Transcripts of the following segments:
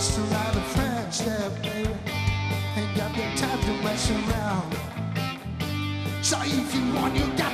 lost a friends there, baby. Ain't got the time to mess around. So if you want, you got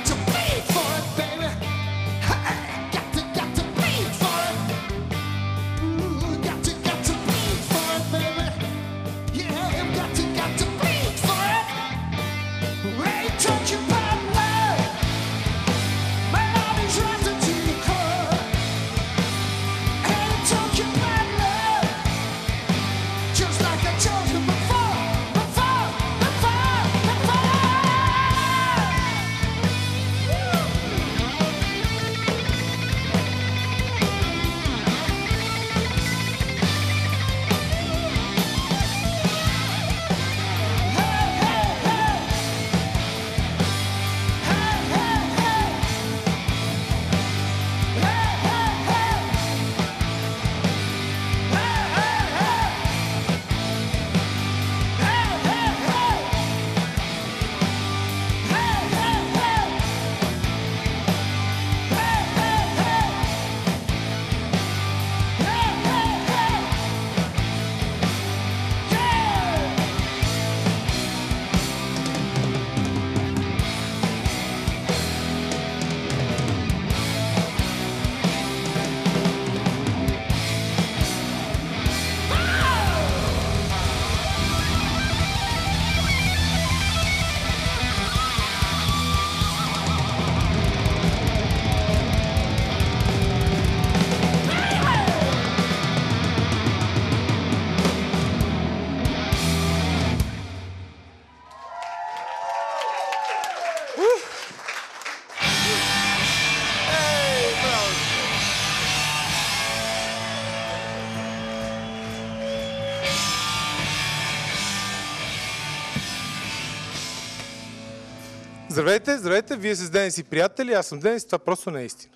Здравейте, здравейте, вие с Денис и приятели, аз съм Денис, това просто не е истина.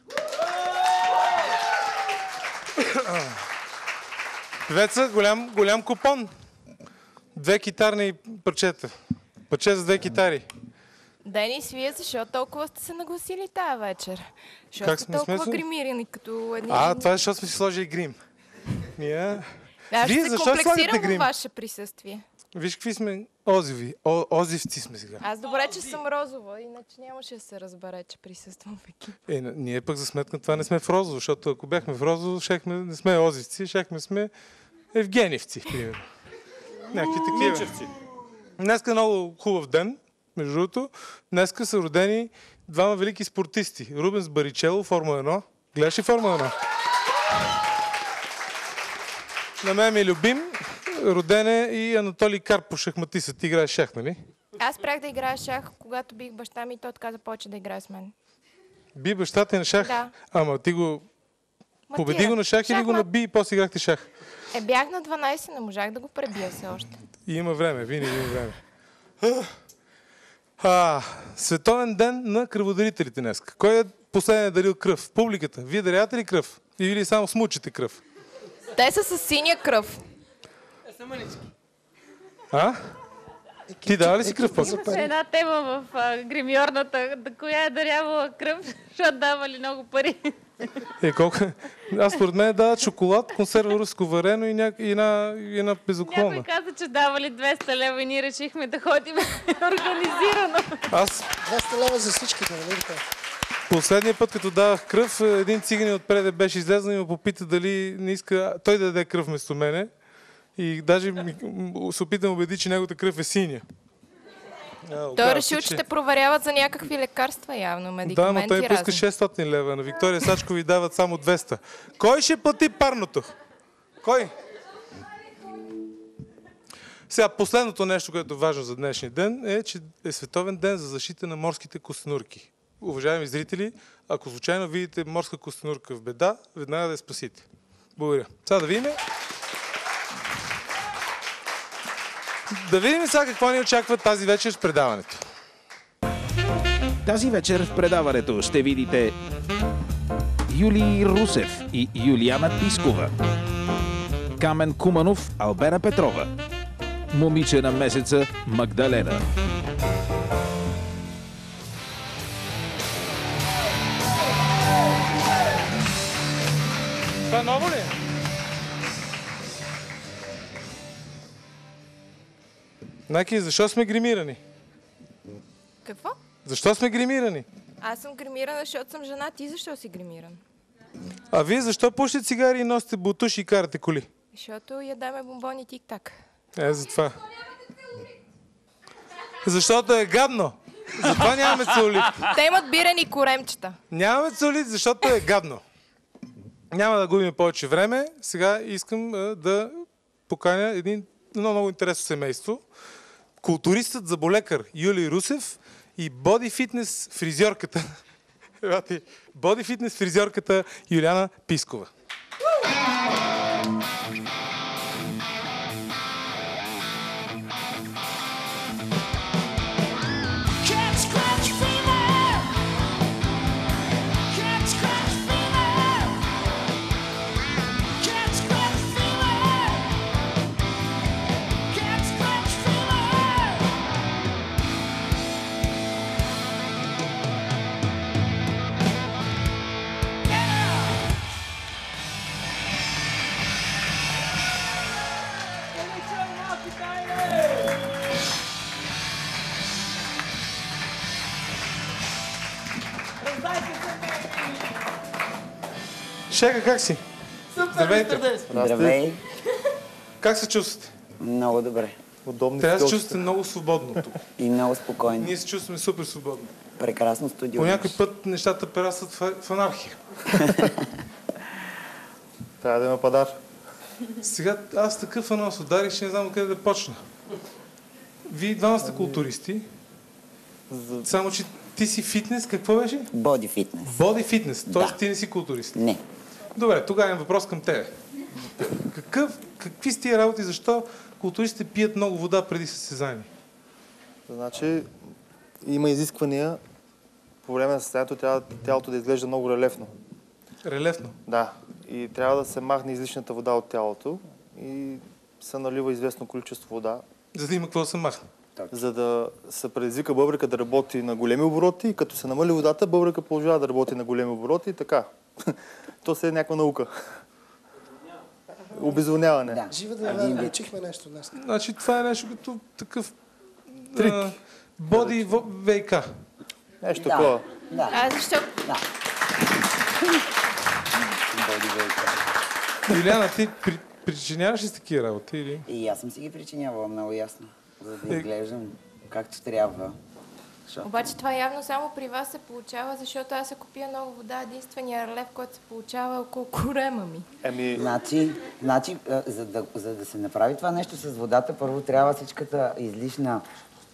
Певеца, голям, голям купон. Две китарни парчета. Парче за две китари. Денис, вие защо толкова сте се нагласили тая вечер? Защо Как сте сме толкова смесени? гримирани като едни... А, това е защото сме си сложили грим. Ние... Аз Вие ще се комплексирам във ваше присъствие. Виж какви сме озиви. О, озивци сме сега. Аз добре, че съм розова, иначе нямаше да се разбере, че присъствам в екип. Е, ние пък за сметка това не сме в розово, защото ако бяхме в розово, щехме, не сме озивци, щехме сме евгеневци, примерно. Някакви такива. Днеска е много хубав ден, между другото. Днеска са родени двама велики спортисти. Рубенс Баричело, Формула 1. Гледаш ли Формула 1? На мен ми е любим. Роден е и Анатолий Карпо, шахматиса. Ти играеш шах, нали? Аз спрях да играя шах, когато бих баща ми и той отказа повече да играе с мен. Би баща ти на шах? Да. Ама ти го Победи тира. го на шах или Шах го мат. наби и после играхте шах? Е, бях на 12, не можах да го пребия все още. И има време, винаги има време. А, световен ден на кръводарителите днес. Кой е последният дарил кръв? Публиката. Вие дарявате ли кръв? Или само смучите кръв? Те са с синя кръв. А? Ти дава ли си кръв после? Имаше една тема в а, гримьорната, да коя е дарявала кръв, защото давали много пари. Е, колко? Аз според мен дават шоколад, консерва руско варено и, ня... и една, и една Някой безоклонна. каза, че давали 200 лева и ние решихме да ходим организирано. Аз 200 лева за всичките, нали последния път, като давах кръв, един циганин отпред беше излезнал и ме попита дали не иска той да даде кръв вместо мене. И даже ми- се опита да убеди, че неговата кръв е синя. А, Той е решил, се, че те проверяват за някакви лекарства явно, Да, медикаменти но той пуска разни. 600 лева. На Виктория Сачко ви дават само 200. Кой ще плати парното? Кой? Сега, последното нещо, което е важно за днешния ден е, че е Световен ден за защита на морските костенурки. Уважаеми зрители, ако случайно видите морска костенурка в беда, веднага да я спасите. Благодаря. Сега да видим. Да видим сега какво ни очаква тази вечер с предаването. Тази вечер в предаването ще видите Юлий Русев и Юлиана Пискова, Камен Куманов, Албена Петрова, момиче на месеца Магдалена. Това ново ли? Наки, защо сме гримирани? Какво? Защо сме гримирани? Аз съм гримирана, защото съм жена. Ти защо си гримиран? А вие защо пушите цигари и носите бутуши и карате коли? Защото ядаме бомбони тик-так. Е, затова. Защото е гадно. Затова нямаме целулит. Те имат бирени коремчета. Нямаме целулит, защото е гадно. Няма да губим повече време. Сега искам а, да поканя един, едно много интересно семейство. Културистът заболекар Юлий Русев и боди фитнес фризьорката. Боди фитнес фризьорката Юлиана Пискова. Шега, как си? Здравейте. Здравей! Как се чувствате? Много добре. Удобни Трябва да се чувствате много свободно тук. И много спокойно. Ние се чувстваме супер свободно. Прекрасно студио. По някой път нещата прерастват в, анархия. Трябва да има падар. Сега аз такъв анонс ударих, че не знам откъде да почна. Вие двама сте културисти, За... само че ти си фитнес, какво беше? Боди фитнес. Боди фитнес, т.е. Да. ти не си културист. Не. Добре, тогава имам въпрос към тебе. Какъв, какви са тия работи, защо културистите пият много вода преди състезание? Значи има изисквания по време на състоянието трябва тялото да изглежда много релефно. Релефно. Да. И трябва да се махне излишната вода от тялото и се налива известно количество вода, За да има какво да се махне. за да се предизвика бъбрека да работи на големи обороти и като се намали водата, бъбрека продължава да работи на големи обороти и така. То се е някаква наука. Обезводняване. Да. Живе да Един не научихме нещо днес. Значи това е нещо като такъв трик. боди ВК. Нещо Да. такова. Да. А защо? Да. Боди вейка. Юлиана, ти при, причиняваш ли с такива работи? Или? И аз съм си ги причинявала много ясно, за да Е. изглеждам както трябва. Обаче това явно само при вас се получава, защото аз ако пия много вода, единствения релеф, който се получава е около корема ми. Еми, Значи, значи за, да, за да се направи това нещо с водата, първо трябва всичката излишна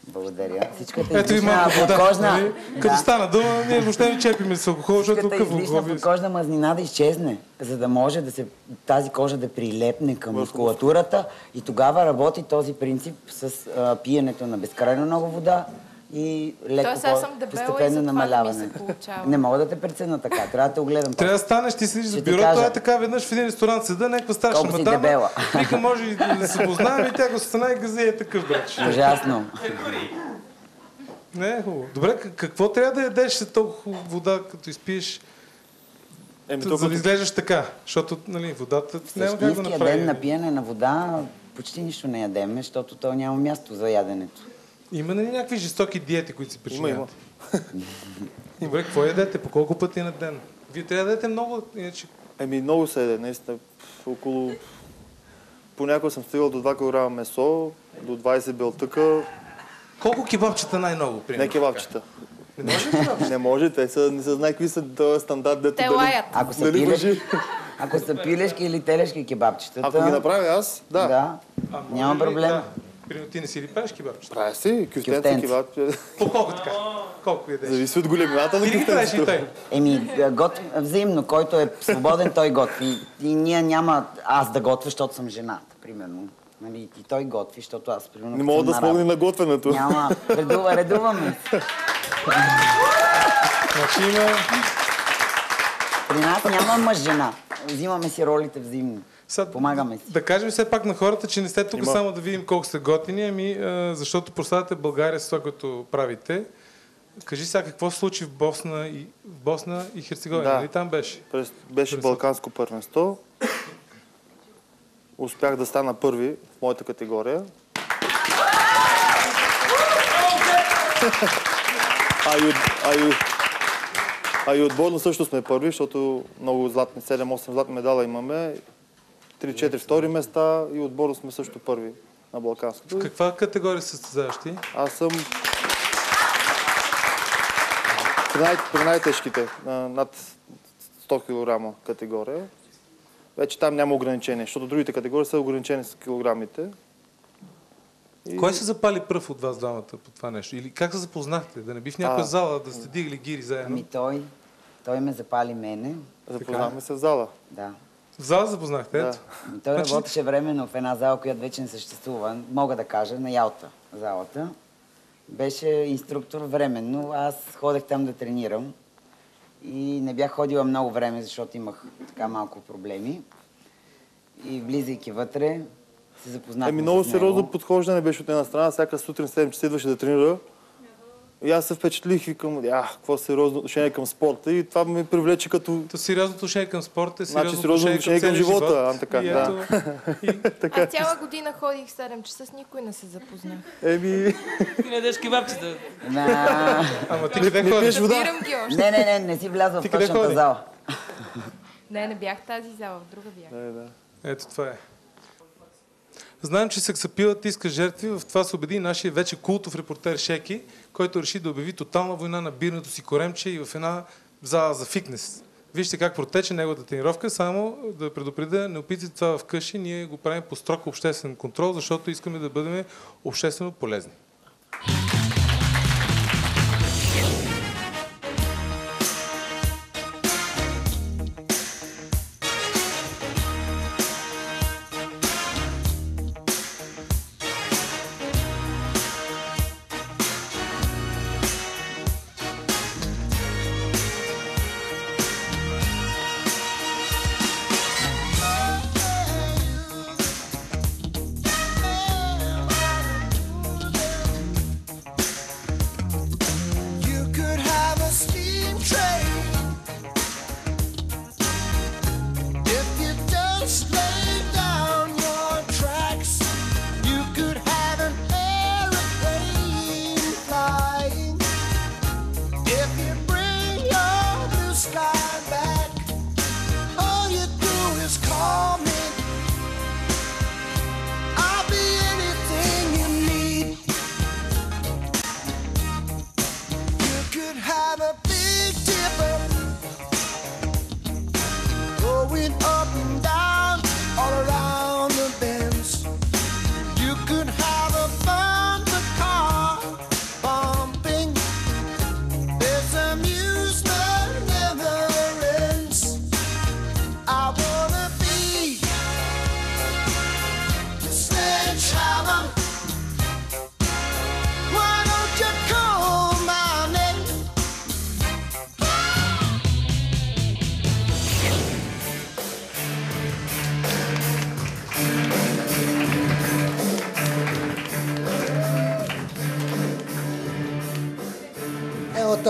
Благодаря. Всичко е Ето малко вода. подкожна. Нали? Като Да. стана дума, ние въобще не чепиме с алкохол, защото Всичката какъв излишна алкохол подкожна мазнина да изчезне, за да може да се, тази кожа да прилепне към мускулатурата и тогава работи този принцип с а, пиенето на безкрайно много вода и леко Тоест, аз съм дебела и постепенно не ми намаляване. се получава. Не мога да те преценя така, трябва да те огледам. Трябва да станеш, ти седиш за бюрото, кажа. е така веднъж в един ресторант седа, някаква старша мадама. дебела. Вика, може и да се познаем и тя го стана и гази е такъв, брат. Ужасно. Не е хубаво. Добре, какво трябва да ядеш след толкова вода, като изпиеш, Еми, за да изглеждаш така? Защото, нали, водата няма как да направи. ден на пиене на вода почти нищо не ядеме, защото то няма място за яденето. Има ли някакви жестоки диети, които си Има, има. причиняват? Добре, какво ядете? По колко пъти на ден? Вие трябва да ядете много, иначе Еми, много се еде, наистина. Около... Понякога съм стигал до 2 кг месо, до 20 белтъка, Колко кебабчета най-много? примерно? не кебабчета. Не може ли? Не може, те са, не се знае какви са този стандарт, дето Те дали- лаят. Ако са, Дали пилеш, въжи? ако са пилешки или телешки кебабчетата, Ако ги направя аз, да. да, няма ли- проблем. Да. Примерно ти не си ли правиш кебабчета? Правя си, кюфтенци, кебабчета. По колко така? Колко ядеш? Зависи от големината на Ти ли ги правиш и кюфтенцето. той? Еми, готви, взаимно, който е свободен, той готви. И ние няма аз да готвя, защото съм жената, примерно. Нали, и той готви, защото аз, примерно, Не мога да смогне на готвенето. Няма, редува, редуваме. Значи има... При нас няма мъж-жена. Взимаме си ролите взаимно. Сега, Помагаме си. Да кажем все пак на хората, че не сте тук Има. само да видим колко сте готини, ами а, защото прославяте България с това, което правите. Кажи сега какво се случи в Босна и, в Босна и Херцеговина. Да. Нали там беше? През, беше Балканско първенство. Успях да стана първи в моята категория. А и, от- а, и, а и отборно също сме първи, защото много златни, 7-8 златни медала имаме. 3-4 втори места и отборно сме също първи на Балканското. В каква категория се състезаваш ти? Аз съм при, най- при най-тежките, над 100 кг категория. Вече там няма ограничение, защото другите категории са ограничени с килограмите. И- Кой се запали пръв от вас двамата по това нещо? Или как се запознахте? Да не би в някоя А. зала да сте дигали гири заедно? Ами той, той ме запали мене. Запознахме се в зала. Да. В зала запознахте, ето. Ами той Значи- работеше временно в една зала, която вече не съществува. Мога да кажа, на Ялта залата. Беше инструктор временно. Аз ходех там да тренирам. И не бях ходила много време, защото имах така малко проблеми. И влизайки вътре, се запознахме Еми много сериозно подхождане беше от една страна. Всяка сутрин 7 часа идваше да тренира. И аз се впечатлих, викам, а, какво сериозно отношение към спорта. И това ме привлече като То сериозно отношение към спорта, сериозно, Значи сериозно отношение към целия живота, живот. а, така, и да. ето, Аз цяла година ходих 7 часа, с никой не се запознах. Еми, Ти не ядеш кебабчета. На... Ама ти къде не ходиш? Не, не, не, не си влязла Ти в точната зала. Не, не бях тази зала, в друга бях. Е, да. Ето това е. Знаем, че сексапилът иска жертви. В това се убеди и нашия вече култов репортер Шеки, който реши да обяви тотална война на бирното си коремче и в една зала за фитнес. Вижте как протече неговата тренировка. Само да предупредя, не опитайте това вкъщи. Ние го правим по строг обществен контрол, защото искаме да бъдем обществено полезни.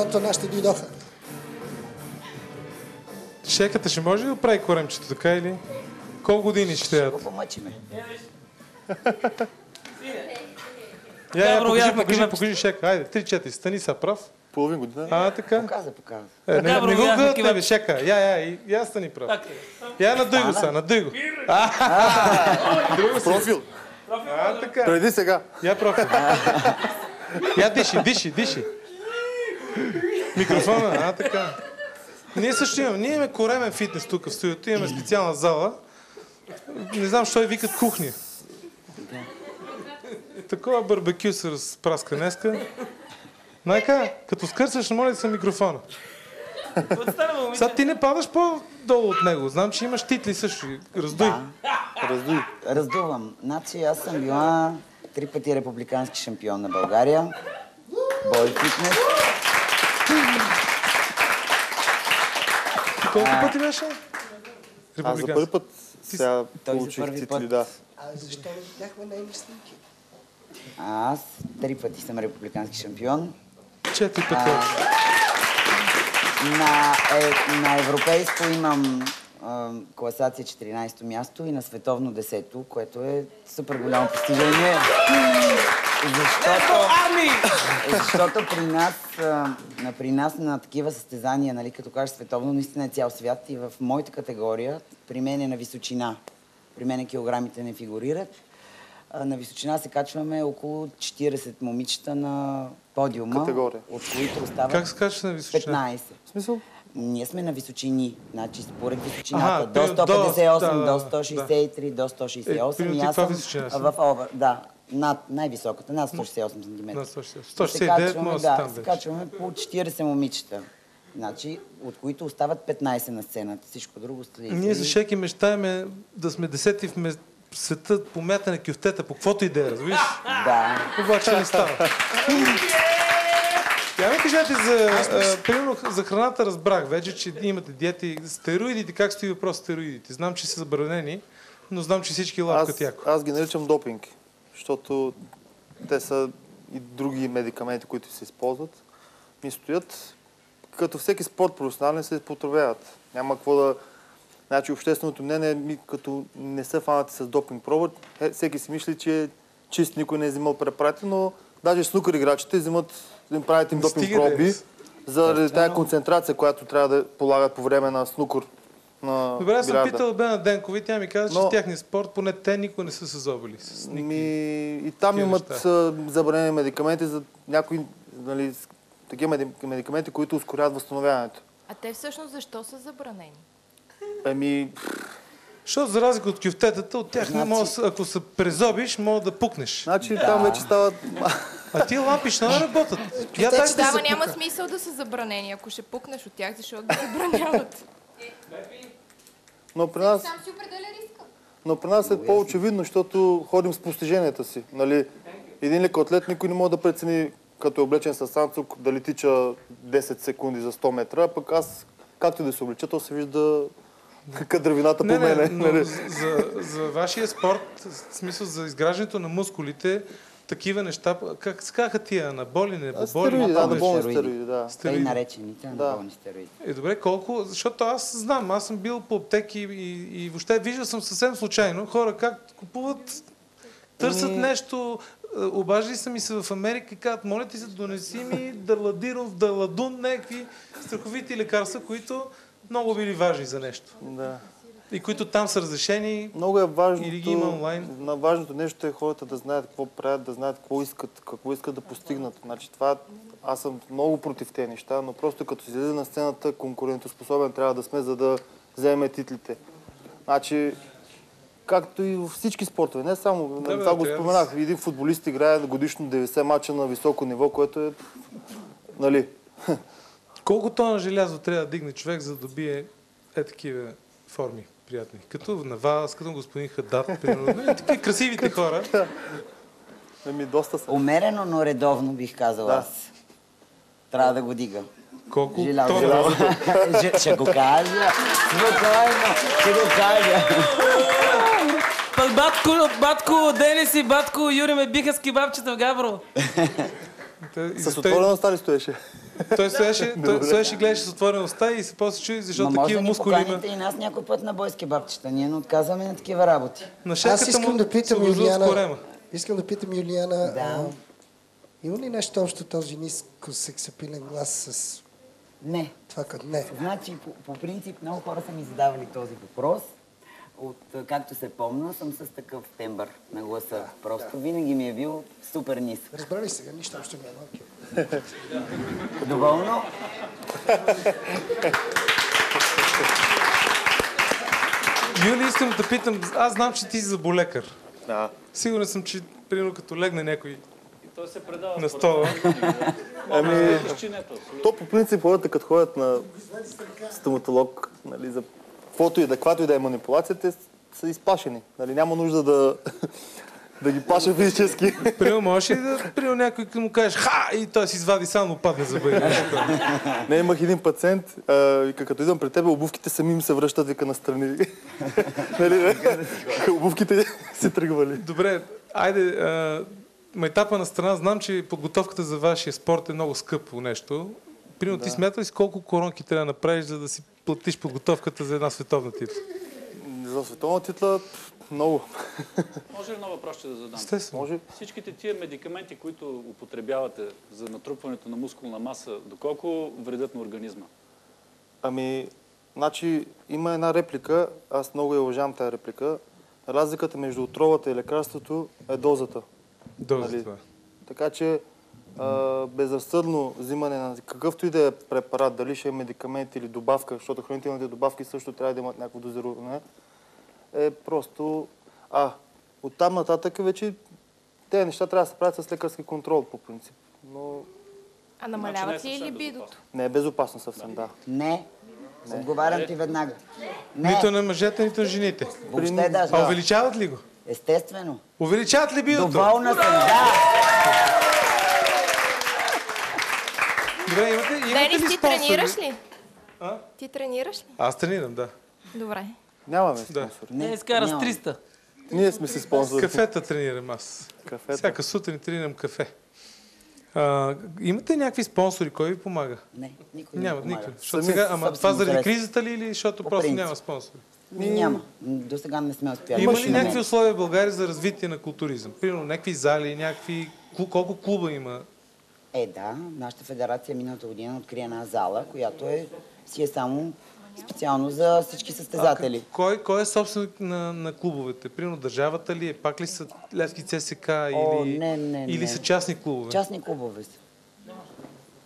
Защото нашите дойдоха. Шеката ще може ли да прави коремчето така или? Колко години ще Ще го помъчиме. Я, я, покажи, покажи, покажи шека. Айде, три, четири, стани са прав. Половин година. А, така. Показа, показа. Е, не, не го я, гледат тебе, шека. Я, я, и, я стани прав. Я надуй го са, надуй го. Профил. А, така. Преди сега. Я профил. Я диши, диши, диши. Микрофона, а така. Ние също имаме. Ние имаме коремен фитнес тук в студиото. Имаме специална зала. Не знам, защо и викат кухня. Такова барбекю се разпраска днеска. Найка, като скърцаш, моля да са микрофона. Сега ти не падаш по-долу от него. Знам, че имаш титли също. Раздуй. Раздуй. Раздувам. Значи аз съм била три пъти републикански шампион на България. Бой фитнес. Колко пъти беше? Аз за първи път сега Той за получих първи титли, път. да. А защо бяхме нейни снимки? А аз три пъти съм републикански шампион. Четири пъти. На, е, на европейско имам а, класация 14-то място и на световно 10-то, което е супер голямо постижение. Защото, Арми! защото при нас, при нас на такива състезания, нали, като кажеш световно, наистина е цял свят и в моята категория, при мен е на височина. При мен килограмите не фигурират. На височина се качваме около 40 момичета на подиума, Категория. от които остават Как се качваш на височина? 15. В смисъл? Ние сме на височини. Значи според височината Аха, до примерно до- 158, да, да, до 163, до 168 Е, и аз съм в обър... Да, над най-високата, над 168 см. На 169 може да си да, там се качваме по 40 момичета. Значи, от които остават 15 на сцената. Всичко друго стои. Ние за шеки мечтаеме да сме десети в ме- света по мятане кюфтета, по каквото и да е, разбираш? Да. Обаче не става. Я ми кажете за, а, примерно, за храната разбрах вече, че имате диети. Стероидите, как стои въпрос с стероидите? Знам, че са забранени, но знам, че всички лапкат Аз, яко. аз ги наричам допинг, защото те са и други медикаменти, които се използват. Ми стоят, като всеки спорт професионален се потребяват. Няма какво да... Значи общественото мнение, ми, като не са фанати с допинг проба, е, всеки си мисли, че е чист, никой не е взимал препарати, но даже снукър играчите взимат, им правят им допинг е. проби, заради тази концентрация, която трябва да полагат по време на снукър. На Добре, аз съм билярда. питал Бена Денкова и тя ми каза, че Но- в тяхния спорт поне те никога не са се зобили. С никакви... Ми, и там имат неща. забранени медикаменти за някои нали, такива меди- медикаменти, които ускоряват възстановяването. А те всъщност защо са забранени? Ами, Защото за разлика от кюфтетата, от тях не Значи- може, да с- ако се презобиш, мога да пукнеш. значи там вече стават... А тия лампи ще не работят. Да че се няма смисъл да са забранени. Ако ще пукнеш от тях, защо ги забраняват? Но при нас, Сам си определя риска. но при нас е по-очевидно, защото ходим с постиженията си. Нали? Един лекоатлет никой не може да прецени, като е облечен с санцук, дали тича 10 секунди за 100 метра, а пък аз, както да се облича, то се вижда кадървината по Не, не, мене. но нали? за, за вашия спорт, в смисъл за изграждането на мускулите, такива неща, как се казаха тия, анаболи, не А, боли? Стероиди, да, Напълно болни стероиди. стероиди, да. Тъй Стероиди. наречените анаболни стероиди. Е, добре, колко? Защото аз знам, аз съм бил по аптеки и, и въобще виждал съм съвсем случайно хора как купуват, търсят Ами- нещо, е, обаждали са ми се в Америка и казват, моля ти се, донеси ми Дарладиров, Дарладун, някакви страховити лекарства, които много били важни за нещо. да. И които там са разрешени. Много е важното, Или ги има онлайн? на важното нещо е хората да знаят какво правят, да знаят какво искат, какво искат да постигнат. Значи това, аз съм много против тези неща, но просто като се излезе на сцената, конкурентоспособен трябва да сме, за да вземем титлите. Значи, както и във всички спортове, не само, бе, това го трябва да споменах, един футболист играе годишно 90 мача на високо ниво, което е, нали, Колко тона желязо трябва да дигне човек, за да добие е такива форми приятни? Като на вас, като господин Хадат, примерно. Нали, Такива красивите хора. ами доста са. Умерено, но редовно бих казал аз. Трябва да го дига. Колко Желязо. тона? Ще- Ще го кажа. Спокойно. Ще го кажа. Пък батко, батко Денис и батко Юри ме биха с кебабчета в Габро. С отворена стали стоеше. Той стоеше, той стоеше, гледаше с отворена уста и се после чуди, защото Ма такива да мускули има. и нас някой път на бойски бабчета. Ние не отказваме на такива работи. На Аз искам му да питам Юлиана. Искам да питам Юлиана. Да. а, има ли нещо общо този ниско сексапилен глас с Не. това като не? Значи, по, по принцип, много хора са ми задавали този въпрос. От, а, както се помня, съм с такъв тембър на гласа. Просто винаги ми е бил супер нисък. Разбрали сега, нищо общо няма. Доволно? Юли, искам да питам, аз знам, че ти си заболекар. Да. Сигурен съм, че примерно като легне някой Той се предава. на стола. Ами, то по принцип хората като ходят на стоматолог, нали, за каквото и да, каквато и да е манипулация, те са изплашени. Нали, няма нужда да, да ги плаша физически. Примерно можеш ли да, примерно някой като му кажеш ха и той си извади само падне за бъде. Не, имах един пациент, а, вика, като идвам при тебе, обувките сами ми се връщат, вика настрани. нали, обувките си тръгвали. Добре, айде, а, майтапа на страна, знам, че подготовката за вашия спорт е много скъпо нещо. Примерно ти смята ли си колко коронки трябва да направиш, за да си платиш подготовката за една световна титла? За световна титла много. Може ли нов въпрос ще да задам? Естествено. Може. Всичките тия медикаменти, които употребявате за натрупването на мускулна маса, доколко вредят на организма? Ами, значи, има една реплика, аз много я уважавам тази реплика. Разликата между отровата и лекарството е дозата. Доза Нали? това. Така че а, безразсъдно взимане на какъвто и да е препарат, дали ще е медикамент или добавка, защото хранителните добавки също трябва да имат някакво дозируване, е просто... А, оттам нататък вече тези неща трябва да се правят с лекарски контрол по принцип. Но А Значи не е намаляват ли съвсем ли либидото? не е безопасно съвсем, да. Не. Отговарям ти веднага. Не. Нито на мъжете, нито на жените. Въобще даже. А увеличават ли го? Естествено. Увеличават ли бидото? Доволна съм, да. Добре, имате, имате Денис, ли ти спонсори? тренираш ли? А? Ти тренираш ли? Аз тренирам, да. Добре. Нямаме Да. спонсор. Не, изкара с няма. 300. Ние сме си спонсори. Кафета тренирам аз. Кафета. Всяка сутрин тренирам кафе. А, имате някакви спонсори, кой ви помага? Не, никой не Няма, помага. никой. Сега, ама това заради кризата ли или защото По просто принцип. няма спонсори? Ми, Няма. До сега не сме успяли. Има Да ли някакви условия в България за развитие на културизъм? Примерно някакви зали, някакви... Колко клуба има? Е, да. Нашата федерация миналата година откри една зала, която е, си е само специално за всички състезатели. Кой, кой е собственик на, на клубовете? Примерно държавата ли е? Пак ли са Левски ЦСК О, или, не, не, или не. са частни клубове? Частни клубове са.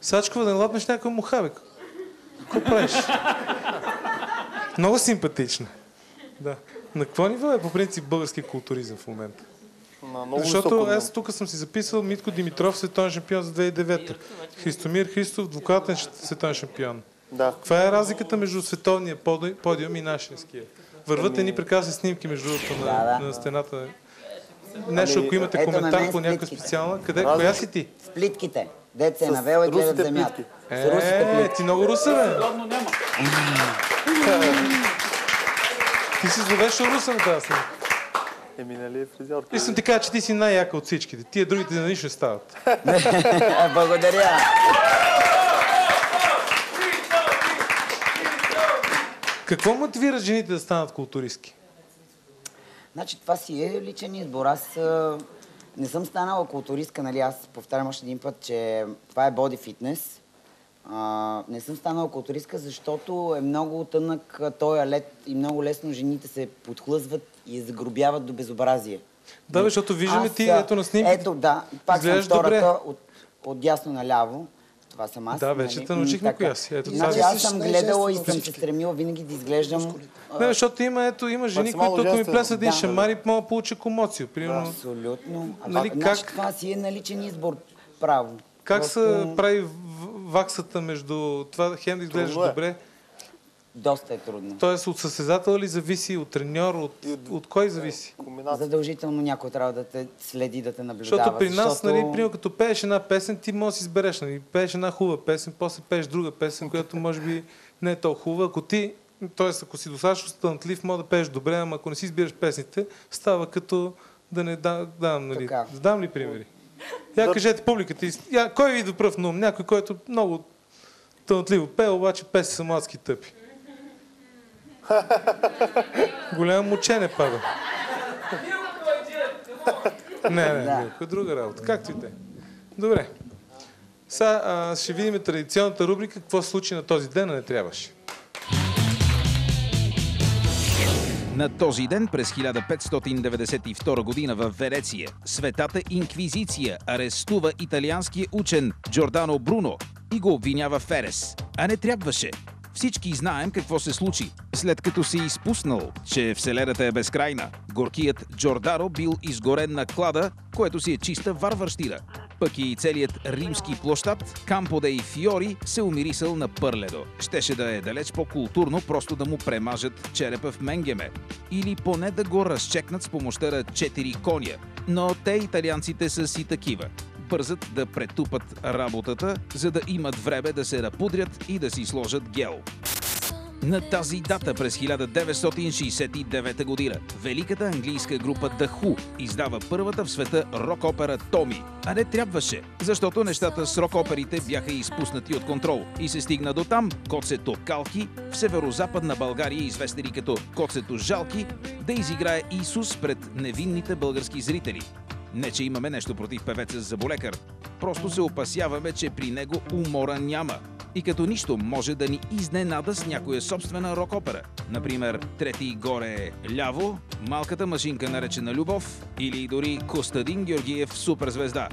Сачкова да не лапнеш някаква муха, бе. Какво правиш? Много симпатична. Да. На какво ниво е по принцип български културизъм в момента? На много Защото аз тук съм си записал Митко Димитров, световен шампион за 2009. Христомир Христов, двукратен световен шампион. Да. Каква е разликата между световния поди- подиум и нашия ския? Върват едни прекрасни снимки, между другото, на, Да, на стената. Нещо, Ами, ако имате ето на коментар мен по някаква специална. Къде? Разлика- Коя си ти? В плитките. Се е С навела и гледат русите земята. Е, плитки. ти много руса, бе. Няма. Ти си зловещо руса на тази снимка. Еми, нали, фризьорка. Искам ти кажа, че ти си най-яка от всичките. Тия другите на нищо не стават. Благодаря. Какво мотивира жените да станат културистки? Значи това си е личен избор. Аз не съм станала културистка, нали? Аз повтарям още един път, че това е боди фитнес. А, не съм станала културистка, защото е много тънък този лед и много лесно жените се подхлъзват и загробяват до безобразие. Да, бе, защото виждаме Аз, ти, ето на снимките. Ето, да. Пак съм втората добре. от, от дясно наляво. Това съм аз. Да, вече нали? те научихме коя си. Ето, значи, аз съм гледала и съм се стремила винаги да изглеждам... Не, защото има, ето, има жени, които ако ми плесат един Да. шамар и мога да получа комоцио. Примерно, Абсолютно. А, Нали, значи, как- това си е наличен избор право. как се прави ваксата между това хем да изглеждаш е. добре? Доста е трудно. Тоест от състезател ли зависи, от треньор, от, от кой зависи? Комбинация. Задължително някой трябва да те следи, да те наблюдава. Защото при нас, защото... нали, примерно, като пееш една песен, ти можеш да си избереш, нали, пееш една хубава песен, после пееш друга песен, която може би не е толкова хубава. Ако ти, т.е. ако си достатъчно талантлив, може да пееш добре, ама ако не си избираш песните, става като да не да, дам, нали, Така. да дам ли примери? Я кажете публиката, я, кой ви до пръв на ум? Някой, който много Талантливо пее, обаче песни са младски тъпи. Голямо мучене пада. Не, не, не, е друга работа. Както и те. Добре. Сега ще видим традиционната рубрика какво случи на този ден, а не трябваше. На този ден през 1592 година в Венеция Светата Инквизиция арестува италианския учен Джордано Бруно и го обвинява в Ферес. А не трябваше. Всички знаем какво се случи. След като си изпуснал, че Вселената е безкрайна, горкият Джордаро бил изгорен на клада, което си е чиста варварщина. Пък и целият римски площад, Кампо де и Фиори, се умирисал на пърледо. Щеше да е далеч по-културно просто да му премажат черепа в Менгеме. Или поне да го разчекнат с помощта на четири коня. Но те, италианците, са си такива бързат да претупат работата, за да имат време да се напудрят и да си сложат гел. На тази дата през 1969 година великата английска група The Who издава първата в света рок-опера Томи. А не трябваше, защото нещата с рок-оперите бяха изпуснати от контрол и се стигна до там Коцето Калки в северо-западна България, известени като Коцето Жалки, да изиграе Исус пред невинните български зрители. Не, че имаме нещо против певеца Заболекар. Просто се опасяваме, че при него умора няма. И като нищо може да ни изненада с някоя собствена рок-опера. Например, трети горе ляво, малката машинка наречена Любов или дори Костадин Георгиев суперзвезда.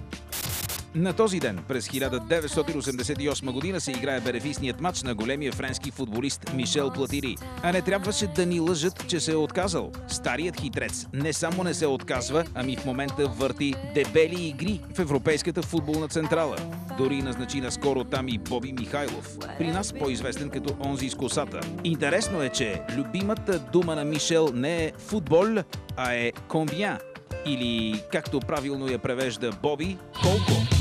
На този ден, през 1988 година, се играе бенефисният матч на големия френски футболист Мишел Платири. А не трябваше да ни лъжат, че се е отказал. Старият хитрец не само не се отказва, ами в момента върти дебели игри в Европейската футболна централа. Дори назначи наскоро там и Боби Михайлов. При нас по-известен като онзи с косата. Интересно е, че любимата дума на Мишел не е футбол, а е комбия. Или, както правилно я превежда Боби, колко.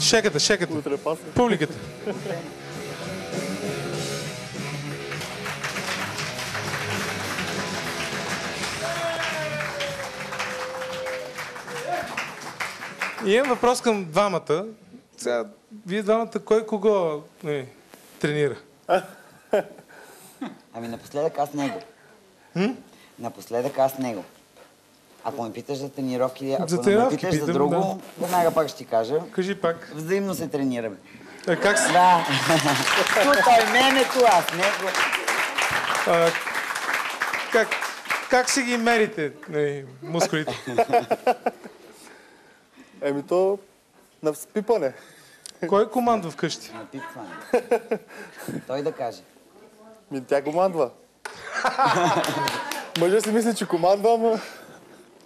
Шеката, шеката. Публиката. И имам въпрос към двамата. Сега, вие двамата, кой кого не, тренира? Ами напоследък аз него. Напоследък аз него. Ако ме питаш за тренировки, ако За не ме тренировки питаш за питам, друго, веднага пак ще ти кажа. Кажи пак. Взаимно се тренираме. А, как се... Да. ту той мене, ту аз него. А, как, как си ги мерите, не, мускулите? Еми то на спипане. Кой командва вкъщи? Напипване. Той да каже. Ми тя командва. Мъжа си мисли, че командва, ама...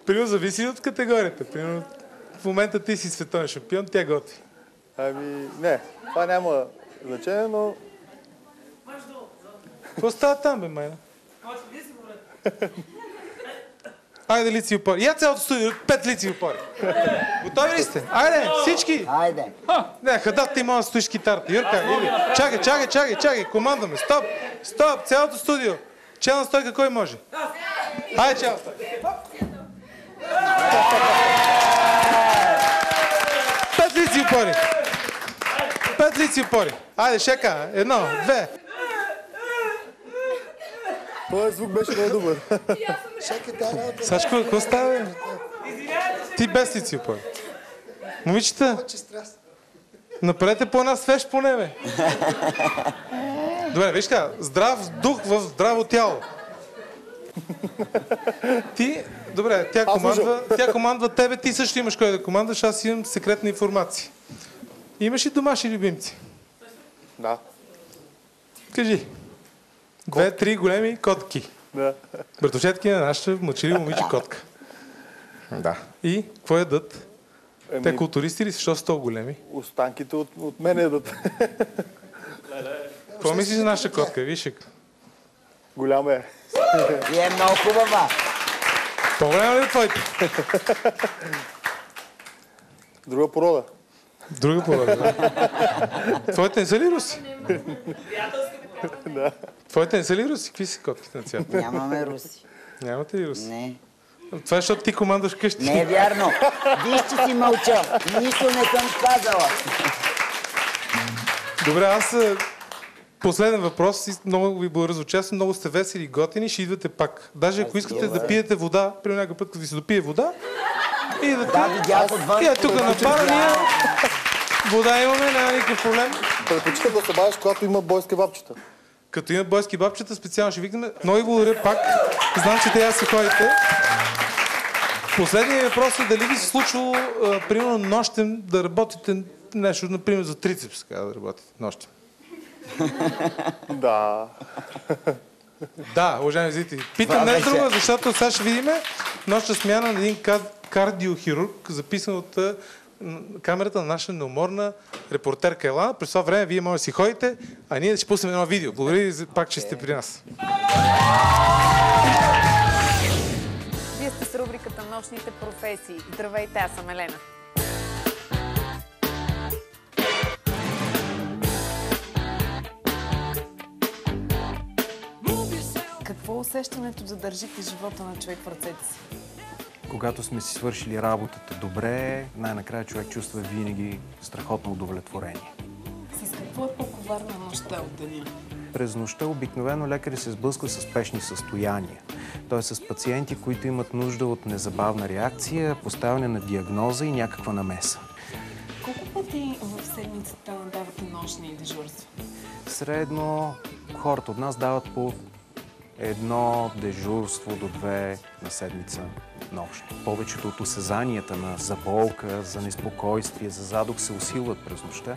Примерно зависи от категорията. Примерно в момента ти си световен шампион, тя готви. Ами, не, това няма значение, но Какво става там, бе, майна? Айде лици опори. Я цялото студио, пет лици опори. Готови ли сте? Айде, всички! Айде. Не, хадата ти мога да стоиш китарата. Юрка, иди. Чакай, чакай, чакай, чакай, командваме. Стоп, стоп, цялото студио. Челна стойка кой може? Айде, челна стойка. Пет лици опори. Пет лици опори. Айде, шека. Едно, две. този звук беше много добър. Сачко, какво става? Ти без лици опори. Момичета. Направете по една свеж поне, бе. Добре, виж здрав дух в здраво тяло. Ти, добре, тя командва, тя командва тебе, ти също имаш кой да командваш, аз имам секретна информация. Имаш ли домашни любимци? Да. Кажи. Две, три големи котки. Да. Братовчетки на нашата мъчели момиче котка. Да. И какво ядат? Те Еми, културисти ли са, защо са толкова големи? останките от, от мен едат. Какво мислиш за нашата котка? Виж, я. Голям е. И е много хубава. По-голяма ли е от твоите? Друга порода. Друга порода. да. Твоите не са ли руси? да. Твоите не са ли руси? Какви са котките на цвят? Нямаме руси. Нямате ли руси? Не. Това е, защото ти командваш къщи. Не е вярно. Виж, че си мълча. Нищо не съм казала. Добре, аз е, последен въпрос. Много ви благодаря за участие. Много сте весели и готини. Ще идвате пак. Даже ако искате да пиете вода, при някакъв път, като ви се допие вода, идвате. Да, видях отвън. И е тук на пара ние. Вода имаме, няма никакъв проблем. Предпочитам да се бавиш, когато има бойски бабчета. Като има бойски бабчета, специално ще викнем. Много ви благодаря пак. Знам, че трябва да се ходите. Последният въпрос е дали ви се случвало, а, примерно, нощем да работите нещо, например, за трицепс, така да работите нощем. Да. Да, уважаеми зрители. Питам не друго, защото сега ще видим нощна смяна на един кар- кардиохирург, записан от камерата на наша неуморна репортерка Елана. През това време вие може да си ходите, а ние да ще пуснем едно видео. Благодаря ви за- пак, че сте при нас. Вие сте с рубриката Нощните професии. Здравейте, аз съм Елена. Усещането да държите живота на човек в ръцете си? Когато сме си свършили работата добре, най-накрая човек чувства винаги страхотно удовлетворение. С какво е по-коварна нощта от деня? През нощта обикновено лекари се сблъсква с спешни състояния. Т.е. с пациенти, които имат нужда от незабавна реакция, поставяне на диагноза и някаква намеса. Колко пъти в седмицата давате нощни дежурства? Средно хората от нас дават по едно дежурство до две на седмица нощ. Повечето от осезанията на заболка, за неспокойствие, за задух се усилват през нощта.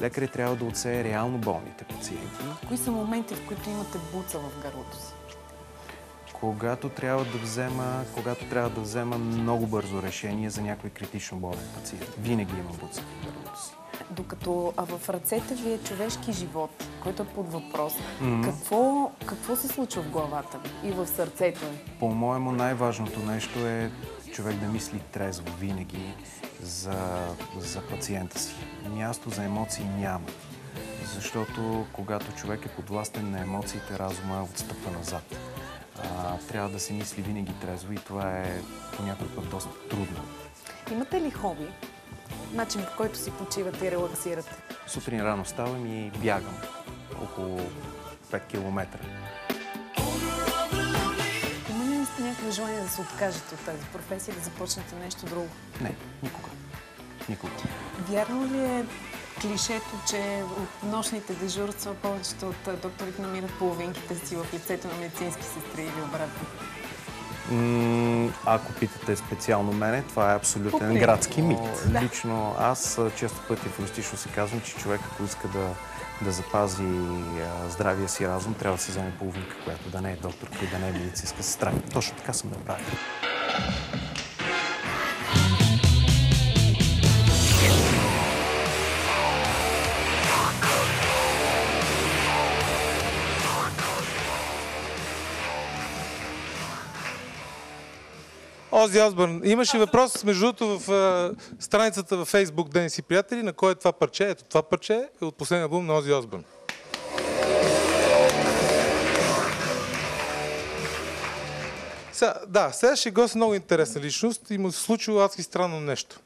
Лекарят трябва да отсее реално болните пациенти. Кои са моменти, в които имате буца в гърлото си? Когато трябва да взема, когато трябва да взема много бързо решение за някой критично болен пациент. Винаги има буца в гърлото си. Докато а в ръцете ви е човешки живот, който е под въпрос, Мгм. какво, какво се случва в главата ви и в сърцето ви? По-моему най-важното нещо е човек да мисли трезво винаги за, за пациента си. Място за емоции няма. Защото когато човек е подвластен на емоциите, разума отстъпва назад. А, трябва да се мисли винаги трезво и това е по някой път доста трудно. Имате ли хоби? Начин по който си почивате и релаксирате? Сутрин рано ставам и бягам около 5 км. Има ли сте някакво желание да се откажете от тази професия да започнете нещо друго? Не, никога. Никога. Вярно ли е клишето, че от нощните дежурства повечето от докторите намират половинките си в лицето на медицински сестри или обратно? Ако питате специално мене, това е абсолютен принцип. градски мит. Да. Лично аз често пъти евристично си казвам, че човек, ако иска да, да запази а, здравия си разум, трябва да се вземе половинка, която да не е докторка и да не е медицинска сестра. Точно така съм направил. Ози Осбърн, имаше въпрос, между другото, в а, страницата във Facebook Ден си приятели, на кой е това парче. Ето това парче е от последния албум на Ози Осбърн. Сега, да, следващия гост е много интересна личност и му се случило адски странно нещо.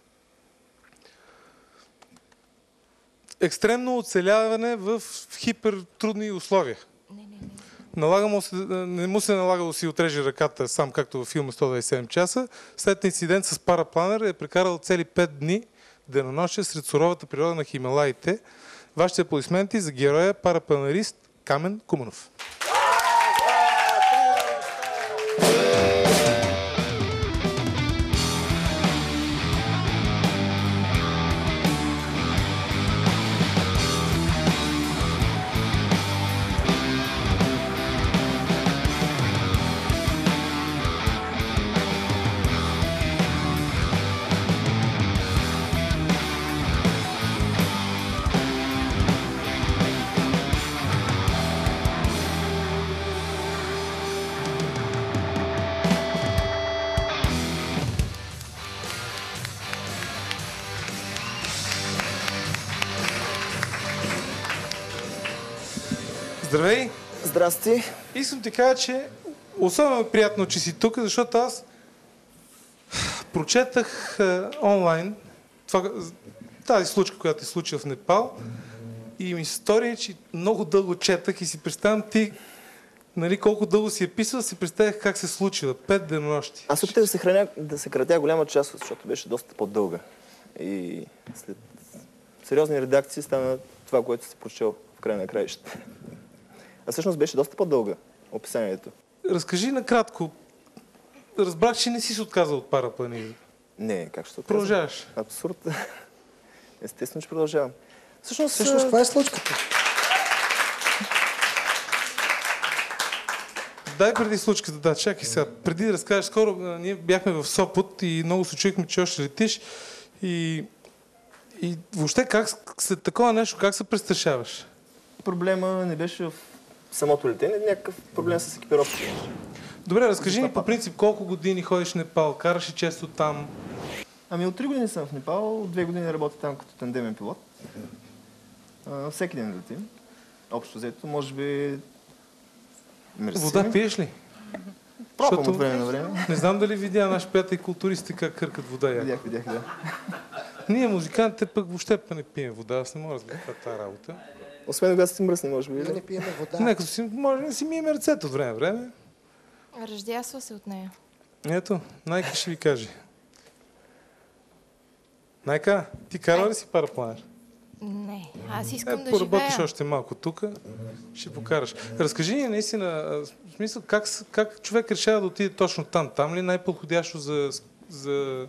Екстремно оцеляване в хипертрудни условия. Налага му се, не му се налага да си отреже ръката сам, както във филма 127 часа. След инцидент с парапланер е прекарал цели 5 дни денонощие сред суровата природа на Хималаите. Вашите аплодисменти за героя парапланерист Камен Куманов. Здрасти! Искам ти кажа, че особено е приятно, че си тук, защото аз прочетах е, онлайн това, тази случка, която е случила в Непал и ми се стори, че много дълго четах и си представям ти нали, колко дълго си е писал, си представях как се случила. Пет денонощи. Аз опитах да се, храня, да се кратя голяма част, защото беше доста по-дълга. И след сериозни редакции стана това, което си прочел в края на краищата. А всъщност беше доста по-дълга описанието. Разкажи накратко. Разбрах, че не си се отказал от парапланизъм. Не, как ще отказвам? Продължаваш. Абсурд. Естествено, че продължавам. Всъщност, Всъщност, а, каква е случката? Дай преди случката, да, чакай сега. Преди да разкажеш, скоро ние бяхме в Сопот и много се чуихме, че още летиш. И, и въобще как след такова нещо, как се престрашаваш? проблема не беше в самото летене, някакъв проблем с екипировката. Добре, разкажи ни по принцип колко години ходиш в Непал, караш ли често там? Ами от 3 години съм в Непал, от 2 години работя там като тандемен пилот. А, всеки ден летим. Общо взето, може би... Мерси. Вода пиеш ли? Пробвам Защото от време на време. Не знам дали видя наши приятели културисти как къркат вода. Яко. Видях, видях, да. Ние, музикантите, пък въобще не пием вода. Аз не мога да разбера е тази работа. Освен когато си мръсни, може би. Ние Да? не пиеме вода. Не, като си, може да си мием ръцете от време време. Ръждясва се от нея. Ето, Найка ще ви каже. Найка, ти карала ли си парапланер? Не, аз искам Е, да поработиш живея. още малко тук, ще покараш. Разкажи ни наистина, в смисъл, как, как човек решава да отиде точно там? Там ли е най-подходящо за, за...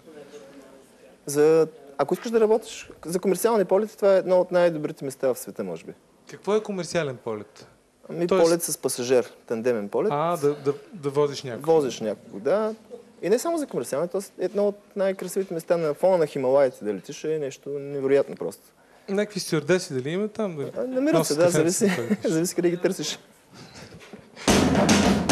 За... Ако искаш да работиш за комерциални полети, това е едно от най-добрите места в света, може би. Какво е комерциален полет? Ами Тоест- полет с пасажир, тандемен полет. А, да, да, да возиш някого. Возиш някого, да. И не само за комерциални, то е едно от най-красивите места на фона на Хималаите да летиш е нещо невероятно просто. Някакви стюардеси дали има там? Дали? Намират се, да, зависи, зависи къде ги търсиш.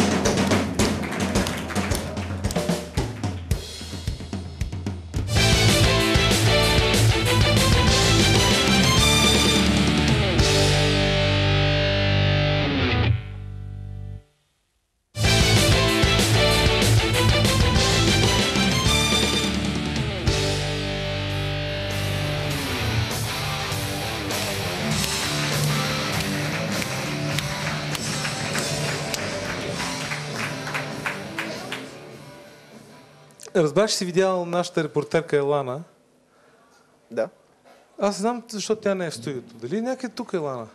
Разбрах, че си видял нашата репортерка Елана. Да. Аз знам защо тя не е в студиото. Дали някъде тук е Елана?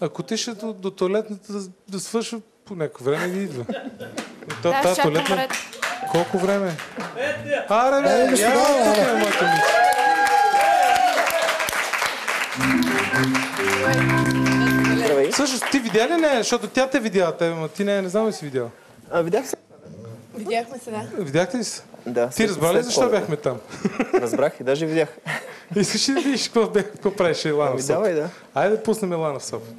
Ако отише до, до туалетната да, да свършва по някакво време да идва. То, Да, туалетна- ред. Колко време? Аре, бе, сега, я тук е моята мица. Здравей. Всъщност, ти видя ли не? Защото тя те видяла тебе, ма ти не, не знам ли си видял. А, видях се. Видяхме се, да. Видяхте ли се? Да. Ти разбра ли защо бяхме там? Разбрах и даже видях. Искаш ли да видиш какво, какво правеше Елана Ами в София? давай, да. Айде да пуснем Елана в София.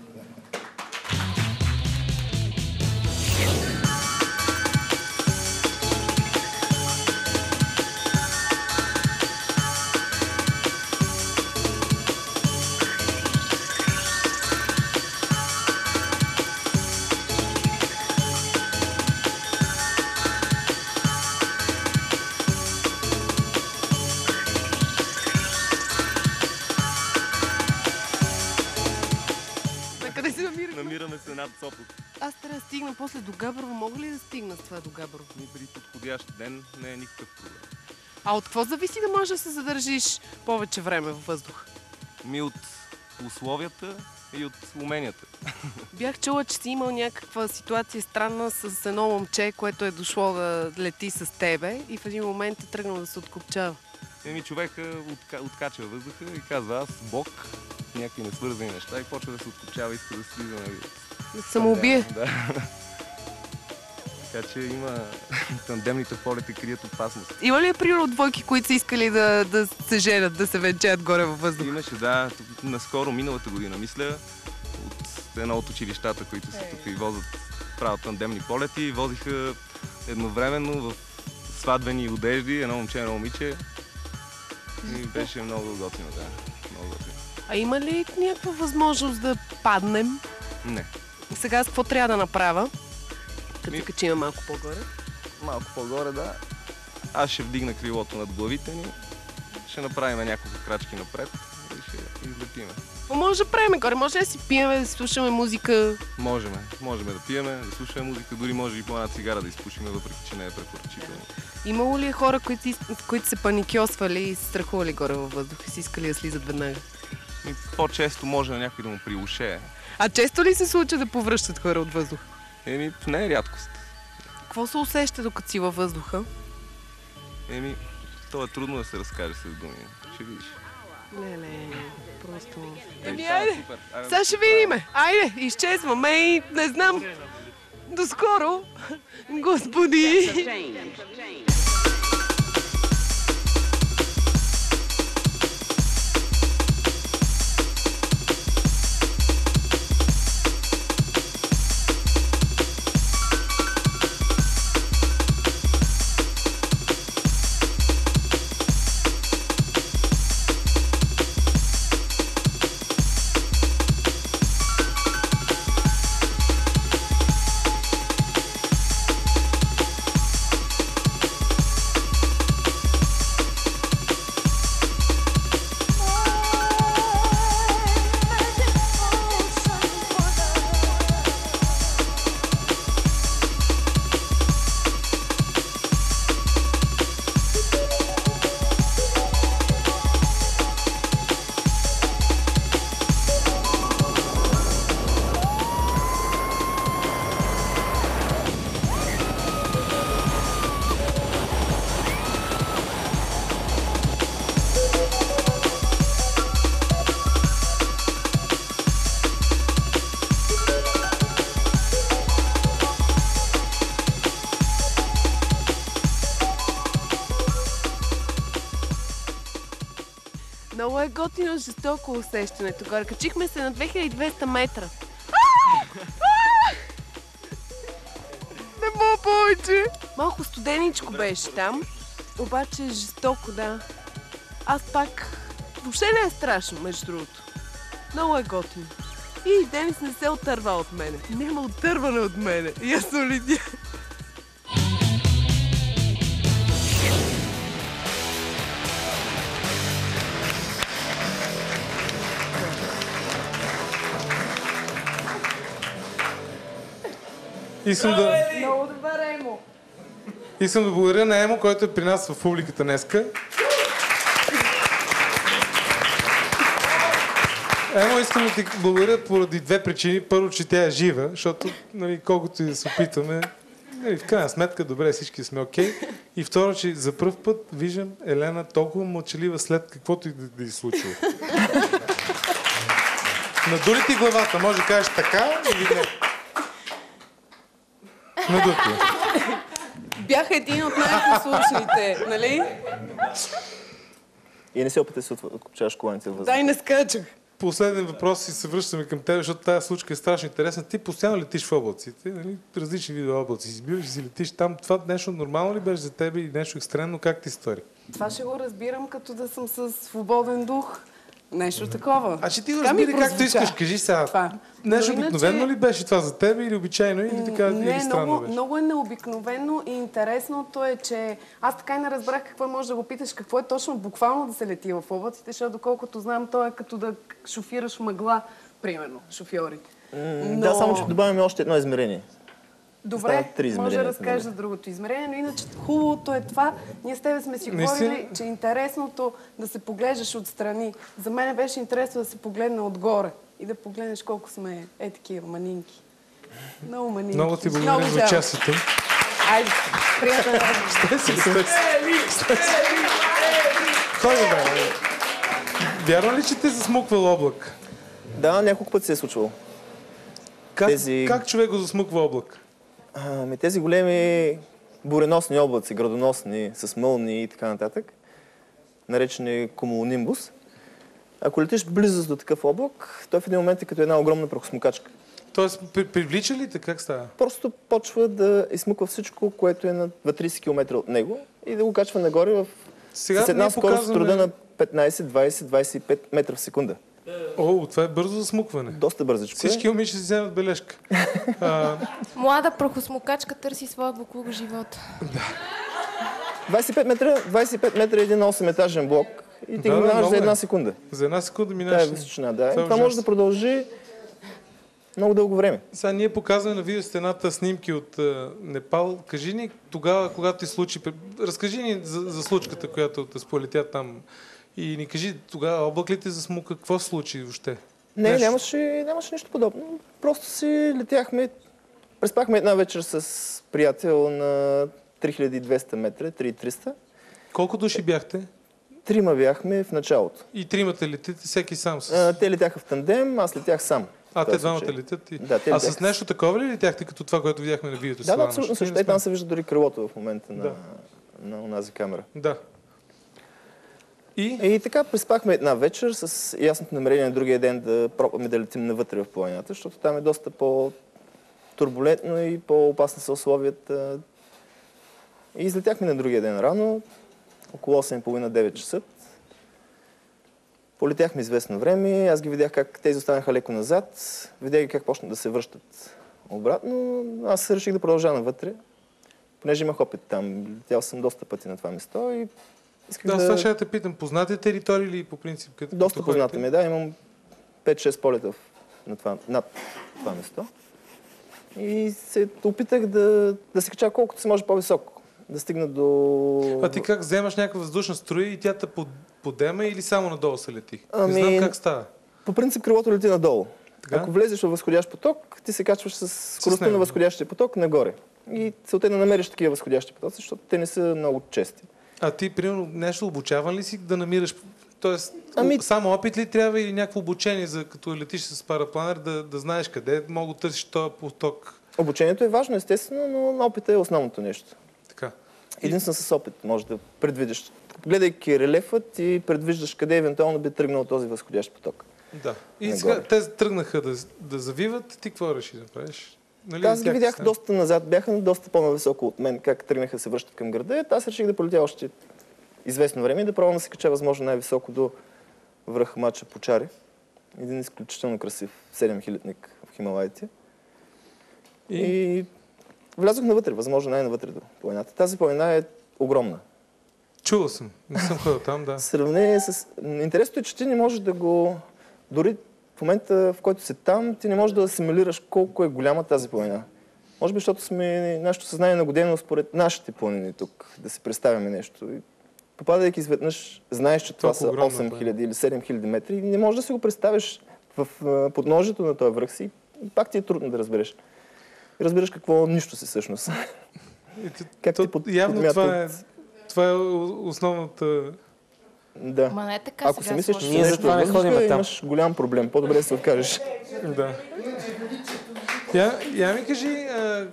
Стигна с това до Габрово? При подходящ ден не е никакъв проблем. А от какво зависи да можеш да се задържиш повече време във въздух? Ми от условията и от уменията. Бях чула, че си имал някаква ситуация странна с едно момче, което е дошло да лети с тебе и в един момент е тръгнал да се откопчава. Еми човека отка, откача въздуха и казва аз, Бог, някакви несвързани неща и почва да се откопчава и иска да слиза нали. Да се самоубие. Да. така че има тандемните полети крият опасност. Има ли е примерно двойки, които са искали да, да се женят, да се венчаят горе във въздух? Имаше, да, тук наскоро, миналата година, мисля, от едно от училищата, които са тук и возят, правят тандемни полети, возиха едновременно в сватбени одежди, едно момче едно момиче. И беше много готино, да. Много готино. А има ли някаква възможност да паднем? Не. Сега с какво трябва да направя? Като се качим малко по-горе. Малко по-горе, да. Аз ще вдигна крилото над главите ни. Ще направим няколко крачки напред и ще излетиме. Какво може да правим горе? Може да си пиеме, да слушаме музика. Можеме. Можеме да пиеме, да слушаме музика, дори може и по една цигара да изпушиме, въпреки че не е препоръчително. Имало ли е хора, които, които се паникьосвали и се страхували горе във въздуха и си искали да слизат веднага? По-често може на някой да му приушее. А често ли се случва да повръщат хора от въздуха? Еми, не е рядкост. Какво се усеща докато си във въздуха? Еми, то е трудно да се разкаже с думи. Ще видиш. Леле, просто... Е, Еми, супер. Айде, Сега ще видиме! Айде, изчезваме и не знам. До скоро, господи! Готино, жестоко усещането. Горе качихме се на 2200 метра. Не мога повече. Малко студеничко беше там, обаче жестоко, да. Аз пак... Въобще не е страшно, между другото. Много е готино. И Денис не се отърва от мене. Няма отърване от мене. Ясно ли ти? Искам да, Много добър, Емо. искам да благодаря на Емо, който е при нас в публиката днеска. Емо, искам да ти благодаря поради две причини. Първо, че тя е жива, защото нали, колкото и да се опитаме, нали, в крайна сметка, добре, всички сме окей. И второ, че за първ път виждам Елена толкова мълчалива след каквото и да, да й случва. Надули ти главата, може да кажеш така или не. Надути. Бях един от най-послушните, нали? И не се опитай да се от- откопчаваш коланите във въздуха. Дай не скачах. Последен въпрос и се връщаме към теб, защото тази случка е страшно интересна. Ти постоянно летиш в облаците, нали? различни видове облаци. Избираш и си летиш там. Това нещо нормално ли беше за теб или нещо екстремно? Как ти стори? Това ще го разбирам като да съм с свободен дух. Нещо такова. А че ти го разбира както искаш. Кажи сега. Това. Нещо Но иначе- обикновено ли беше това за теб или обичайно или така Не, или странно много, беше? много е необикновено и интересното е, че аз така и не разбрах какво може да го питаш, какво е точно буквално да се лети в облаците, защото доколкото знам, то е като да шофираш мъгла, примерно, шофьорите. М, Да, само ще добавим още едно измерение. Добре, може да разкажеш за другото измерение, но иначе хубавото е това. Ние с тебе сме си говорили, че е интересното да се поглеждаш отстрани. За мен беше интересно да се погледне отгоре и да погледнеш колко сме е такива манинки. Много манинки. Много ти благодаря за участието. Айде, сте си. Кой е, бе? Вярно ли, че те засмуквал облак? Да, няколко пъти се е случвало. Как, Тези- как човек го засмуква облак? Ами тези големи буреносни облаци, градоносни, с мълни и така нататък, наречени кумулонимбус. Ако летиш близо до такъв облак, той в един момент е като една огромна прахосмукачка. Тоест, при, привлича ли те? Как става? Просто почва да измуква всичко, което е на 30 км от него и да го качва нагоре в... Сега с една скорост показваме- труда на 15, 20, 25 метра в секунда. О, това е бързо засмукване. Доста бързичко е. Всички момичета си вземат бележка. А, Млада прахосмокачка търси своя буклук в живота. 25 метра, 25 метра е един 8-етажен блок и ти Да, го да, минаваш много за е. една секунда. за една секунда минаваш. Тая височина, да. Това е Това може да продължи много дълго време. Сега ние показваме на видеостената снимки от а, Непал. Кажи ни тогава, когато ти случи... Разкажи ни за, за случката, която те сполетя там. И ни кажи тогава облак ли те засмука? Какво се случи въобще? Не, Нещо. нямаше, нямаше нищо подобно. Просто си летяхме, преспахме една вечер с приятел на 3200 метра, 3300. Колко души бяхте? Трима бяхме в началото. И тримата летите, всеки сам с... А, те летяха в тандем, аз летях сам. А, те двамата летят и... Да, те а летяха с нещо такова ли летяхте, като това, което видяхме на видеото? Да, да, абсолютно също. Е, там се вижда дори крилото в момента на, Да. на, онази камера. Да. И? И така преспахме една вечер с ясното намерение на другия ден да пробваме да летим навътре в планината, защото там е доста по-турбулентно и по-опасни са условията. И излетяхме на другия ден рано, около 8.30-9 часа. Полетяхме известно време, аз ги видях как те останаха леко назад, видях ги как почнат да се връщат обратно. Аз реших да продължа навътре, понеже имах опит там. Летял съм доста пъти на това место и исках Да, да... сега ще те питам. Познати територии ли по принцип? Като, Доста като позната ми, е, да. Имам 5-6 полета на това, над това место. И се опитах да, да се кача колкото се може по-високо. Да стигна до... А ти как вземаш някаква въздушна струя и тя те под, подема или само надолу се лети? Ами, Не знам как става. По принцип крилото лети надолу. Така? Ако влезеш във възходящ поток, ти се качваш с скоростта на възходящия поток нагоре. И целта е да намериш такива възходящи потоци, защото те не са много чести. А ти, примерно, нещо обучаван ли си да намираш... Тоест, Ами- само опит ли трябва или някакво обучение, за като летиш с парапланер, да, да знаеш къде мога да търсиш този поток? Обучението е важно, естествено, но опитът е основното нещо. Така. Единствено с опит може да предвидиш. Гледайки релефът и предвиждаш къде евентуално би тръгнал този възходящ поток. Да. И Нагоре. сега те тръгнаха да, да завиват, ти какво реши да правиш? Нали, Аз ги видях се? доста назад, бяха доста по-нависоко от мен, как тръгнаха се връщат към града. Аз реших да полетя още известно време и да пробвам да се кача възможно най-високо до връх Мача Почари. Един изключително красив 7000-ник в Хималаите. И? И... влязох навътре, възможно най-навътре до планината. Тази планина е огромна. Чувал съм. Не съм ходил там, да. Сравнение с... Интересното е, че ти не можеш да го... Дори в момента, в който си там, ти не можеш да асимилираш колко е голяма тази планина. Може би, защото сме нашето съзнание е нагодено според нашите планини тук, да си представяме нещо. И попадайки изведнъж, знаеш, че това са огромна 8000 или 7000 метри и не можеш да си го представиш в подножието на този връх си. И пак ти е трудно да разбереш. И разбираш какво нищо си всъщност. как ти под, Явно подмятат- това е, това е основната... Да. Ма не е така Ако сега си мислиш, че Ние нещо затова не ходим там. имаш голям проблем. По-добре да се откажеш. Да. Я, я ми кажи, а,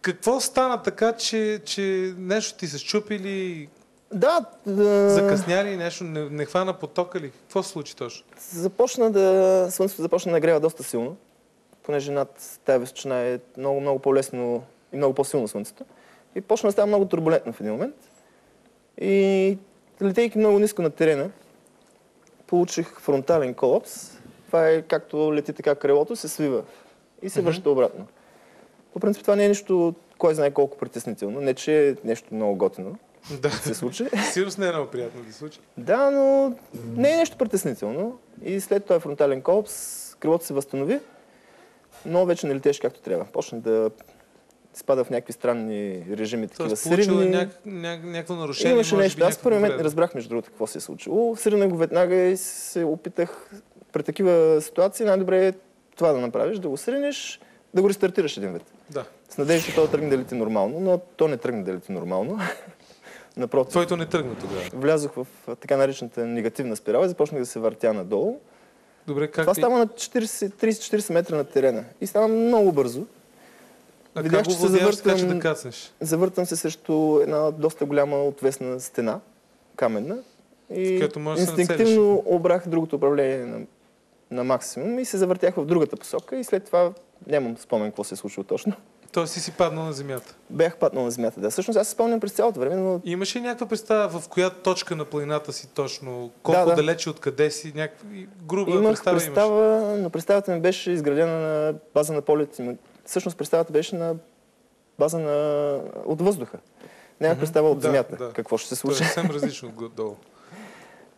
какво стана така, че, че нещо ти се щупи или Да, да. закъсняли, нещо не, не хвана потока ли? Какво се случи точно? Започна да... Слънцето започна да нагрява доста силно, понеже над тази височина е много, много по-лесно и много по-силно слънцето. И почна да става много турбулентно в един момент. И летейки много ниско на терена, получих фронтален колапс. Това е както лети така крилото, се свива и се връща обратно. По принцип това не е нищо, кой знае колко притеснително. Не, че е нещо много готино Да. се случи. Сигурно не е много приятно да се случи. Да, но не е нещо притеснително. И след този фронтален колапс крилото се възстанови, но вече не летеше както трябва. Почна да спада в някакви странни режими, такива Тоест, сривни. няк, няк, някакво нарушение. Имаше нещо. би, Аз в първи момент не разбрах, между другото, какво се е случило. Срина го веднага и се опитах при такива ситуации най-добре е това да направиш, да го сринеш, да го рестартираш един вид. Да. С надежда, че то тръгне да лети нормално, но то не тръгне да лети нормално. Напротив. Твоето не тръгна тогава. Влязох в така наречената негативна спирала и започнах да се въртя надолу. Добре, как Това ти- става на 40 30-40 метра над терена. И става много бързо. А Видях, че се владееш така, че завъртам, да кацнеш? завъртам се срещу една доста голяма отвесна стена, каменна. И можеш да инстинктивно обрах другото управление на, на максимум и се завъртях в другата посока и след това нямам спомен какво се е случило точно. Тоест си си паднал на земята. Бях паднал на земята, да. Всъщност аз се спомням през цялото време, но Имаш ли някаква представа в коя точка на планината си точно? Колко Да, да. далече откъде си? Някакви груба имах представа, представа, но представата ми беше изградена на база на полети. Но Всъщност представата беше на база на... от въздуха. Нямах Мгм. представа от Да, земята, да. какво ще се То случи. е съвсем различно отгоре-долу.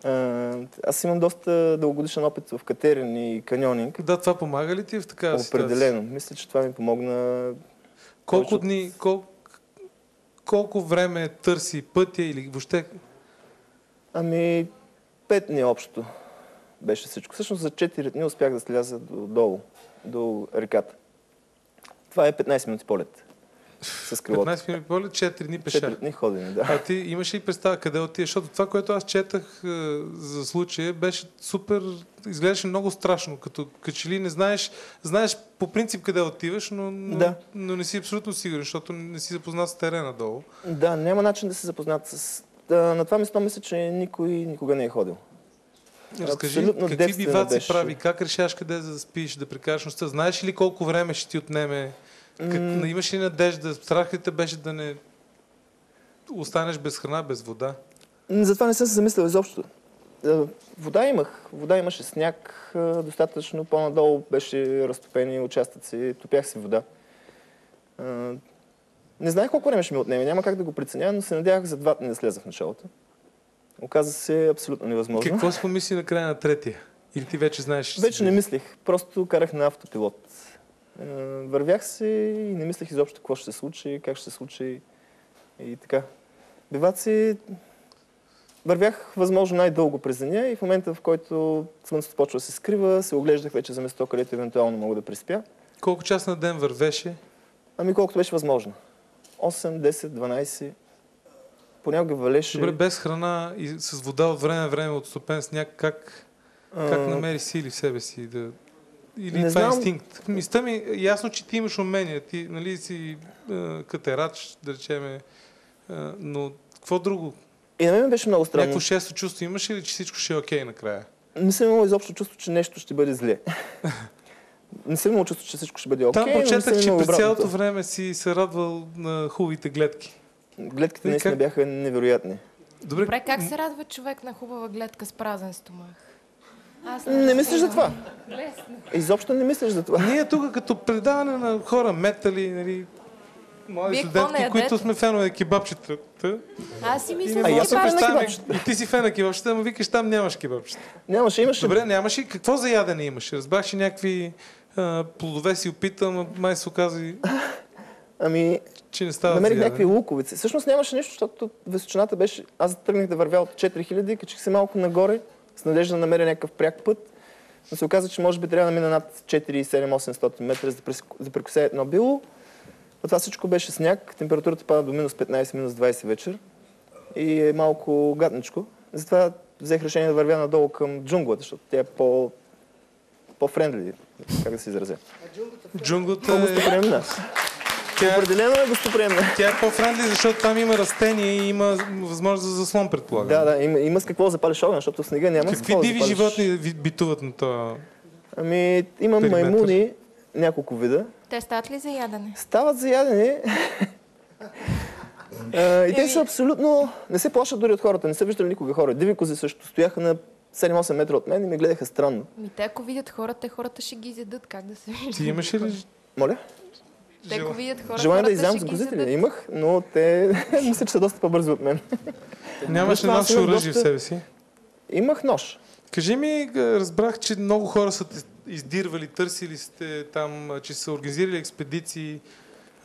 А, Аз имам доста дългогодишен опит в катерен и каньонинг. Да, това помага ли ти в такава? Определено. Мисля, че това ми помогна. Колко от- дни, кол... колко време търси пътя или въобще Ами, пет дни общо беше всичко. Всъщност за 4 дни успях да сляза до, долу, до реката. Това е 15 минути полет. С крилото. 15 минути полет, 4 дни пеша. 4 дни ходене, да. А ти имаш ли представа къде отиваш? Защото това, което аз четах е, за случая, беше супер, изглеждаше много страшно, като, като че ли не знаеш, знаеш по принцип къде отиваш, но, но, Да. но не си абсолютно сигурен, защото не си запознат с терена долу. Да, няма начин да се запознат с... Да, на това место мисля, че никой никога не е ходил. Разкажи, Абсолютно какви биваци беше. прави, как решаваш къде да спиш, да прекараш нощта? Знаеш ли колко време ще ти отнеме? Как, М. Имаш ли надежда? Страх ли те беше да не останеш без храна, без вода? Затова не съм се замислял изобщо. Е, Вода имах. Вода имаше сняг, е, достатъчно по-надолу беше разтопени участъци, топях си вода. Е, Не знаех колко време ще ми отнеме, няма как да го преценя, но се надявах за два дни да слеза в началото. Оказа се абсолютно невъзможно. Какво си помисли на края на третия? Или ти вече знаеш? си Вече не мислих, просто карах на автопилот. Е, Вървях се и не мислех изобщо какво ще се случи, как ще се случи и така. Биваци вървях възможно най-дълго през деня и в момента, в който слънцето почва да се скрива, се оглеждах вече за место, където евентуално мога да преспя. Колко час на ден вървеше? Ами колкото беше възможно. 8, 10, 12. Понякога валеше. Добре, без храна и с вода от време на време от стопен сняг, как, как намери сили в себе си да... Или Не това е знам. инстинкт? Мисля ми, е ясно, че ти имаш умения, ти нали, си е, катерач, да речем, е, но какво друго? И на мен беше много странно. Някакво шесто чувство имаш ли, че всичко ще е окей накрая? Не съм имал изобщо чувство, че нещо ще бъде зле. не съм имал чувство, че всичко ще бъде окей. Там не съм прочетах, че през цялото време си се радвал на хубавите гледки. Гледките наистина как- бяха невероятни. Добре, Добре, как се радва човек на хубава гледка с празен стомах? Аз Не мислиш за това. Лесно. Изобщо не мислиш за това. Ние тук като предаване на хора, метали, нали, не студентки, които сме фенове на кебабчетата. Аз си мисля, не че аз си съм фен на кебабчета. И ти си фен на кебабчета, ама викаш там нямаш кебабчета. Нямаше, имаше. Добре, нямаш и какво за ядене имаш? Разбрах, някакви а, плодове си опитам, май се оказа, и, Ами, че не става намерих някакви ядене. луковици. Всъщност нямаше нищо, защото височината беше... Аз тръгнах да вървя от 4000, качих се малко нагоре, с надежда да намеря някакъв пряк път. Но се оказа, че може би трябва да мина над 4-7-800 метра, за да прес- да прекося едно било. А това всичко беше сняг, температурата пада до минус 15, минус 20 вечер. И е малко гадничко. Затова взех решение да вървя надолу към джунглата, защото тя е по по-френдли, как да се изразя. Джунглата е... По-гостоприемна. Тя, Определено е гостоприемна. тя е по-френдли, защото там има растения и има възможност за заслон, предполагам. Да, да, има, има с какво запалиш огън, защото снега няма Какви диви запалиш. животни битуват на това? Ами, имам Периметър. маймуни, няколко вида. те стават ли за ядене? Стават за ядене. И те са абсолютно... Не се плашат дори от хората, не са виждали никога хора. Диви кози също стояха на 7-8 метра от мен и ме гледаха странно. Ми те ако видят хората, хората ще ги изядат. Как да се вижда? Ти имаш ли Моля? Те ако видят хората, Желание да изям с ги козите ли? изядат. Имах, но те мисля, че са доста по-бързи от мен. Нямаш ли оръжие в себе си? Имах нож. Кажи ми, разбрах, че много хора са те издирвали, търсили сте там, че са организирали експедиции.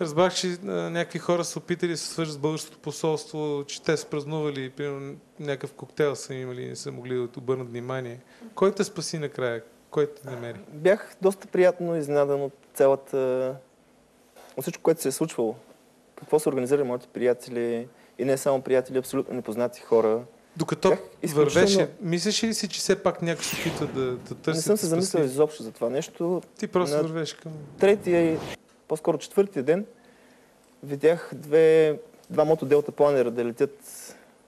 Разбрах, че а, някакви хора са опитали да се свържат с българското посолство, че те са празнували, примерно някакъв коктейл са имали и не са могли да обърнат внимание. Кой те спаси накрая? Кой те намери? Бях доста приятно изненадан от цялата... от всичко, което се е случвало. Какво са организирали моите приятели и не само приятели, абсолютно непознати хора. Докато Бях изключително- вървеше, мислиш ли си, че все пак някой се опитва да, да търси? Не съм се спаси? замислял изобщо за това нещо. Ти просто На вървеш към... Третия и по-скоро четвъртия ден видях две, два мотоделта планера да летят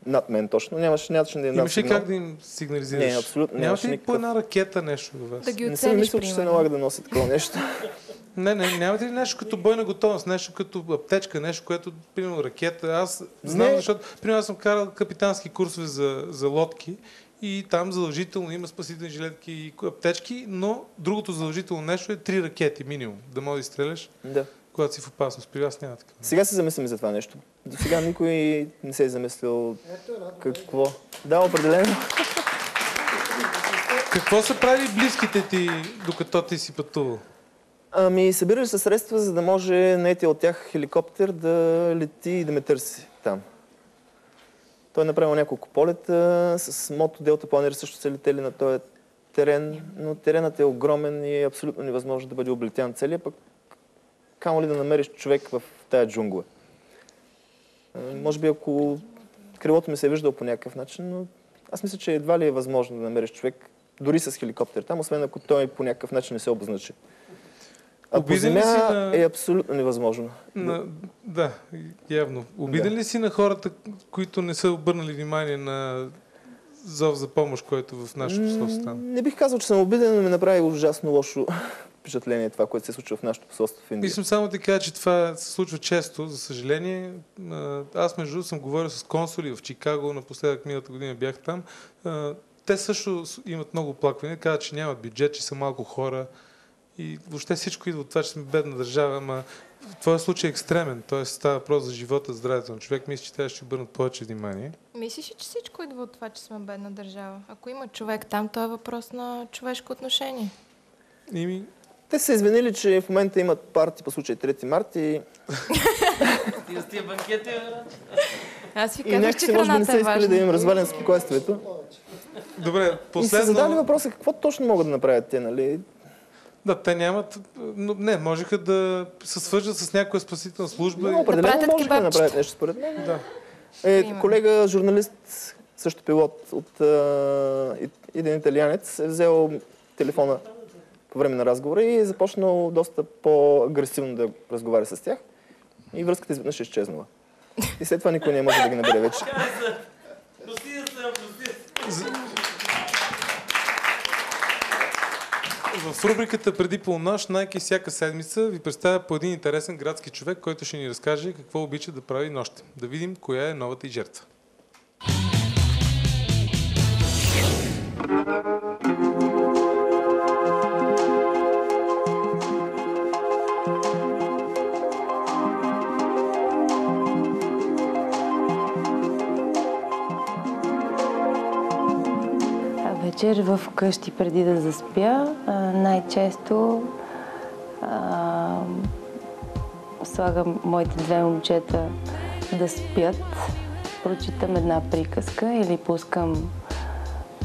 над мен точно. Нямаше, нямаше да е над Имаш ли сигнал. как да им сигнализираш? Не, абсолютно Нямаш нямаше ли по никакъв. една ракета нещо във вас? Да ги Не съм мислил, че се налага да нося такова нещо. Не, не, нямате ли нещо като бойна готовност, нещо като аптечка, нещо, което, примерно, ракета. Аз знам, Не. защото, примерно, аз съм карал капитански курсове за, за лодки и там задължително има спасителни жилетки и аптечки, но другото задължително нещо е три ракети минимум, да можеш да изстреляш, Да. когато си в опасност. При вас няма такова. Сега се замислям за това нещо. До сега никой не се е замислил какво. Да, определено. Какво са правили близките ти, докато ти си пътувал? Ами, събирали са средства, за да може наетия от тях хеликоптер да лети и да ме търси там. Той е направил няколко полета. С мото Делта Планер също са летели на този терен, но теренът е огромен и е абсолютно невъзможно да бъде облетян целият, пък камо ли да намериш човек в тая джунгла. Може би ако крилото ми се е виждал по някакъв начин, но аз мисля, че едва ли е възможно да намериш човек, дори с хеликоптер там, освен ако той по някакъв начин не се обозначи. А по Обиден ли земя си на- е абсолютно невъзможно. На, да, явно. Обиден ли си на хората, които не са обърнали внимание на зов за помощ, който в нашето посолство стана? Не бих казал, че съм обиден, но ми направи ужасно лошо впечатление това, което се случва в нашото посолство в Индия. Искам само да ти кажа, че това се случва често, за съжаление. Аз между другото съм говорил с консули в Чикаго, напоследък миналата година бях там. Те също имат много оплаквания, казват, че нямат бюджет, че са малко хора. И въобще всичко идва от това, че сме бедна държава, ама в твоя случай е екстремен. Т.е. става въпрос за живота, здравето на човек. Мисля, че трябва да ще обърнат повече внимание. Мислиш ли, че всичко идва от това, че сме бедна държава? Ако има човек там, то е въпрос на човешко отношение. Ими... Те са извинили, че в момента имат парти по случай 3 март и, Ти с тия банкети. Аз ви и казах, че някакси може би не са е искали да им развалям спокойствието. Добре, И са последно... задали въпроса какво точно могат да направят те, нали? Да, те нямат... Но, не, можеха да се свържат с някоя спасителна служба. Но определено можеха да направят нещо според мен. Да. Е, колега, журналист, също пилот от а, и- един италианец, е взел телефона по време на разговора и е започнал доста по-агресивно да разговаря с тях. И връзката изведнъж е изчезнала. И след това никой не може да ги набере вече. В рубриката Преди полунощ, Найки всяка седмица ви представя по един интересен градски човек, който ще ни разкаже какво обича да прави нощем. Да видим коя е новата и жертва. Вечер в къщи преди да заспя, най-често а, слагам моите две момчета да спят, прочитам една приказка или пускам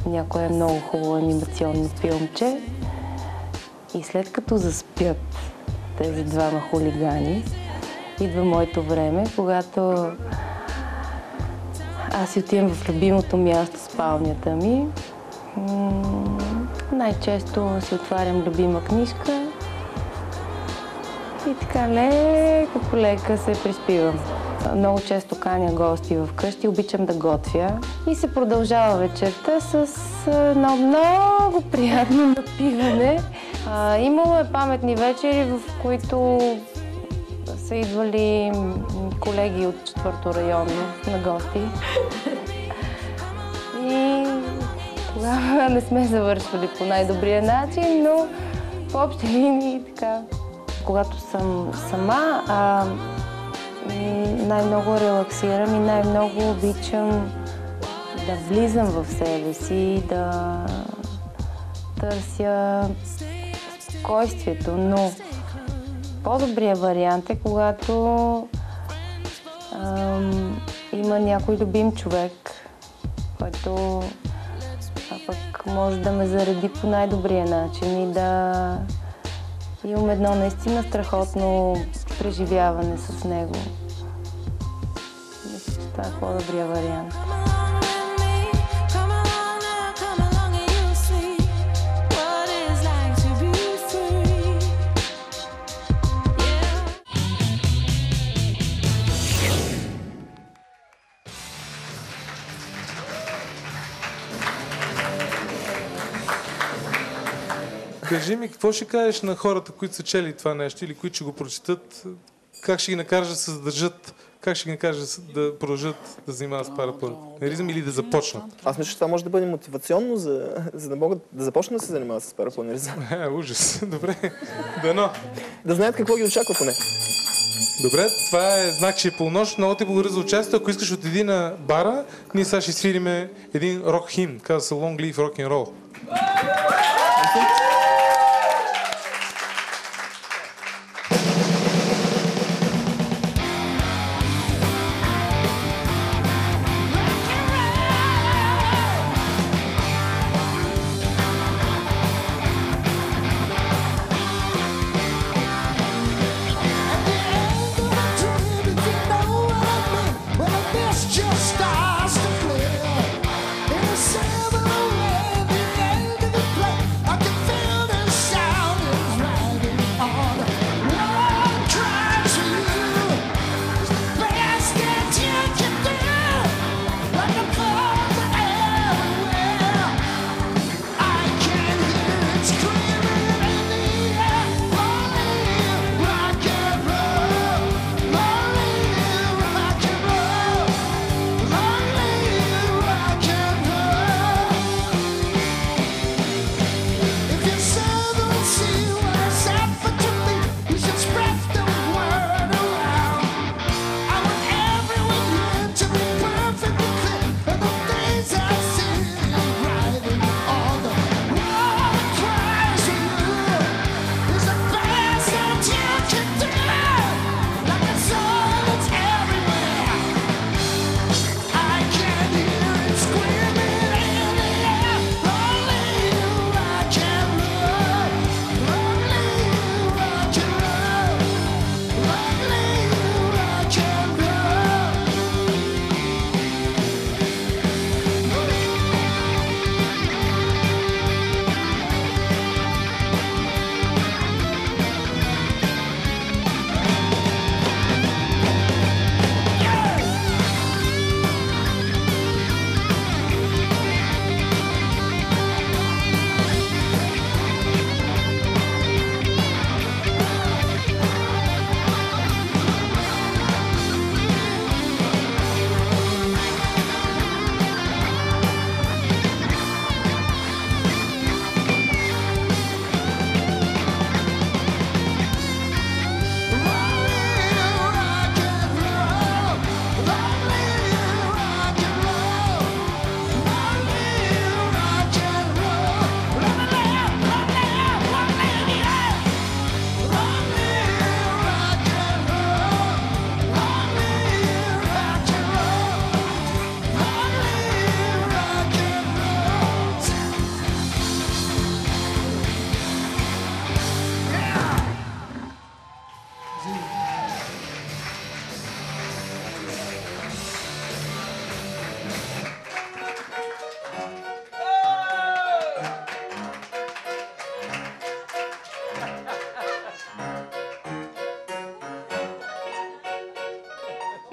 някое много хубаво анимационно филмче и след като заспят тези двама хулигани, идва моето време, когато аз си отивам в любимото място, спалнята ми. Най-често си отварям любима книжка и така леко по лека се приспивам. Много често каня гости в къщи, обичам да готвя и се продължава вечерта с едно много приятно напиване. А, имало е паметни вечери, в които са идвали колеги от четвърто районно на гости. Тогава не сме завършвали по най-добрия начин, но в общи линии така. Когато съм сама, а, най-много релаксирам и най-много обичам да влизам в себе си, да търся спокойствието, но по-добрият вариант е, когато ам, има някой любим човек, който пък може да ме зареди по най-добрия начин и да имам едно наистина страхотно преживяване с него. Мисля, че това е по-добрия вариант. Кажи ми, какво ще кажеш на хората, които са чели това нещо или които ще го прочитат? Как ще ги накажеш да се задържат? Как ще ги накажеш да продължат да занимават с парапланеризъм или да започнат? Аз мисля, че това може да бъде мотивационно, за, за да могат да започнат да се занимават с парапланеризъм. Е, ужас. Добре. Дано. Да знаят какво ги очаква поне. Добре, това е знак, че е полунощ. Много ти благодаря за участието. Ако искаш отиди на бара, ние сега ще свириме един рок хим. Казва се Long Live Rock and Roll. Just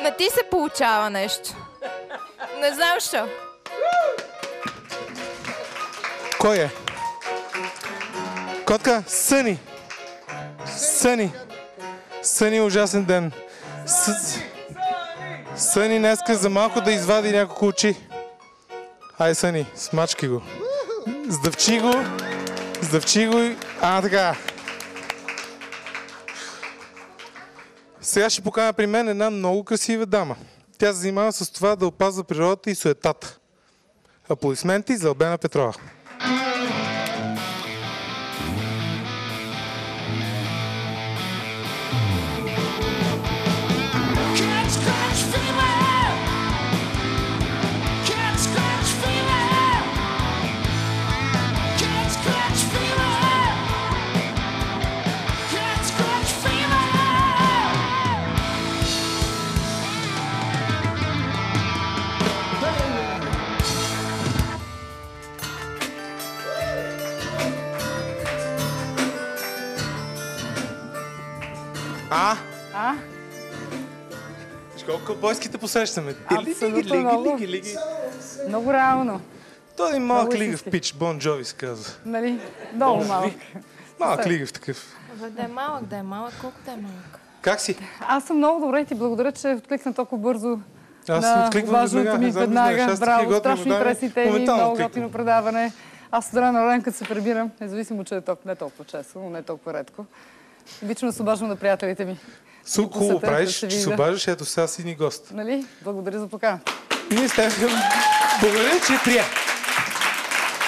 Не ти се получава нещо. Не знам защо. Кой е? Котка, Съни. Съни. Съни ужасен ден. Съни днеска за малко да извади няколко очи. Ай, Съни, смачки го. Сдъвчи го. Сдъвчи го. и- А, така. Сега ще покажа при мен една много красива дама. Тя се занимава с това да опазва природата и суетата. Аплодисменти за Албена Петрова. Виж колко кълбойски те посрещаме. Лиги, лиги, много. лиги, лиги. Много реално. Той е малък Много лигав пич, Бон Джови се казва. Нали? Много малък. Малък лигав такъв. Абе, да е малък, да е малък, колко да е малък. Как си? Аз съм много добре и ти благодаря, че откликна толкова бързо Аз на откликвам важното ми веднага. Браво, страшно интересни теми, много готино предаване. Аз от на време, като се прибирам, независимо, че е толкова, не толкова често, но не толкова редко, обичам да се обаждам на приятелите ми. Су, Да хубаво да правиш, се че се обаждаш, ето сега си ни гост. Нали? Благодаря за поканата. Ние с теб, благодаря, че е прия.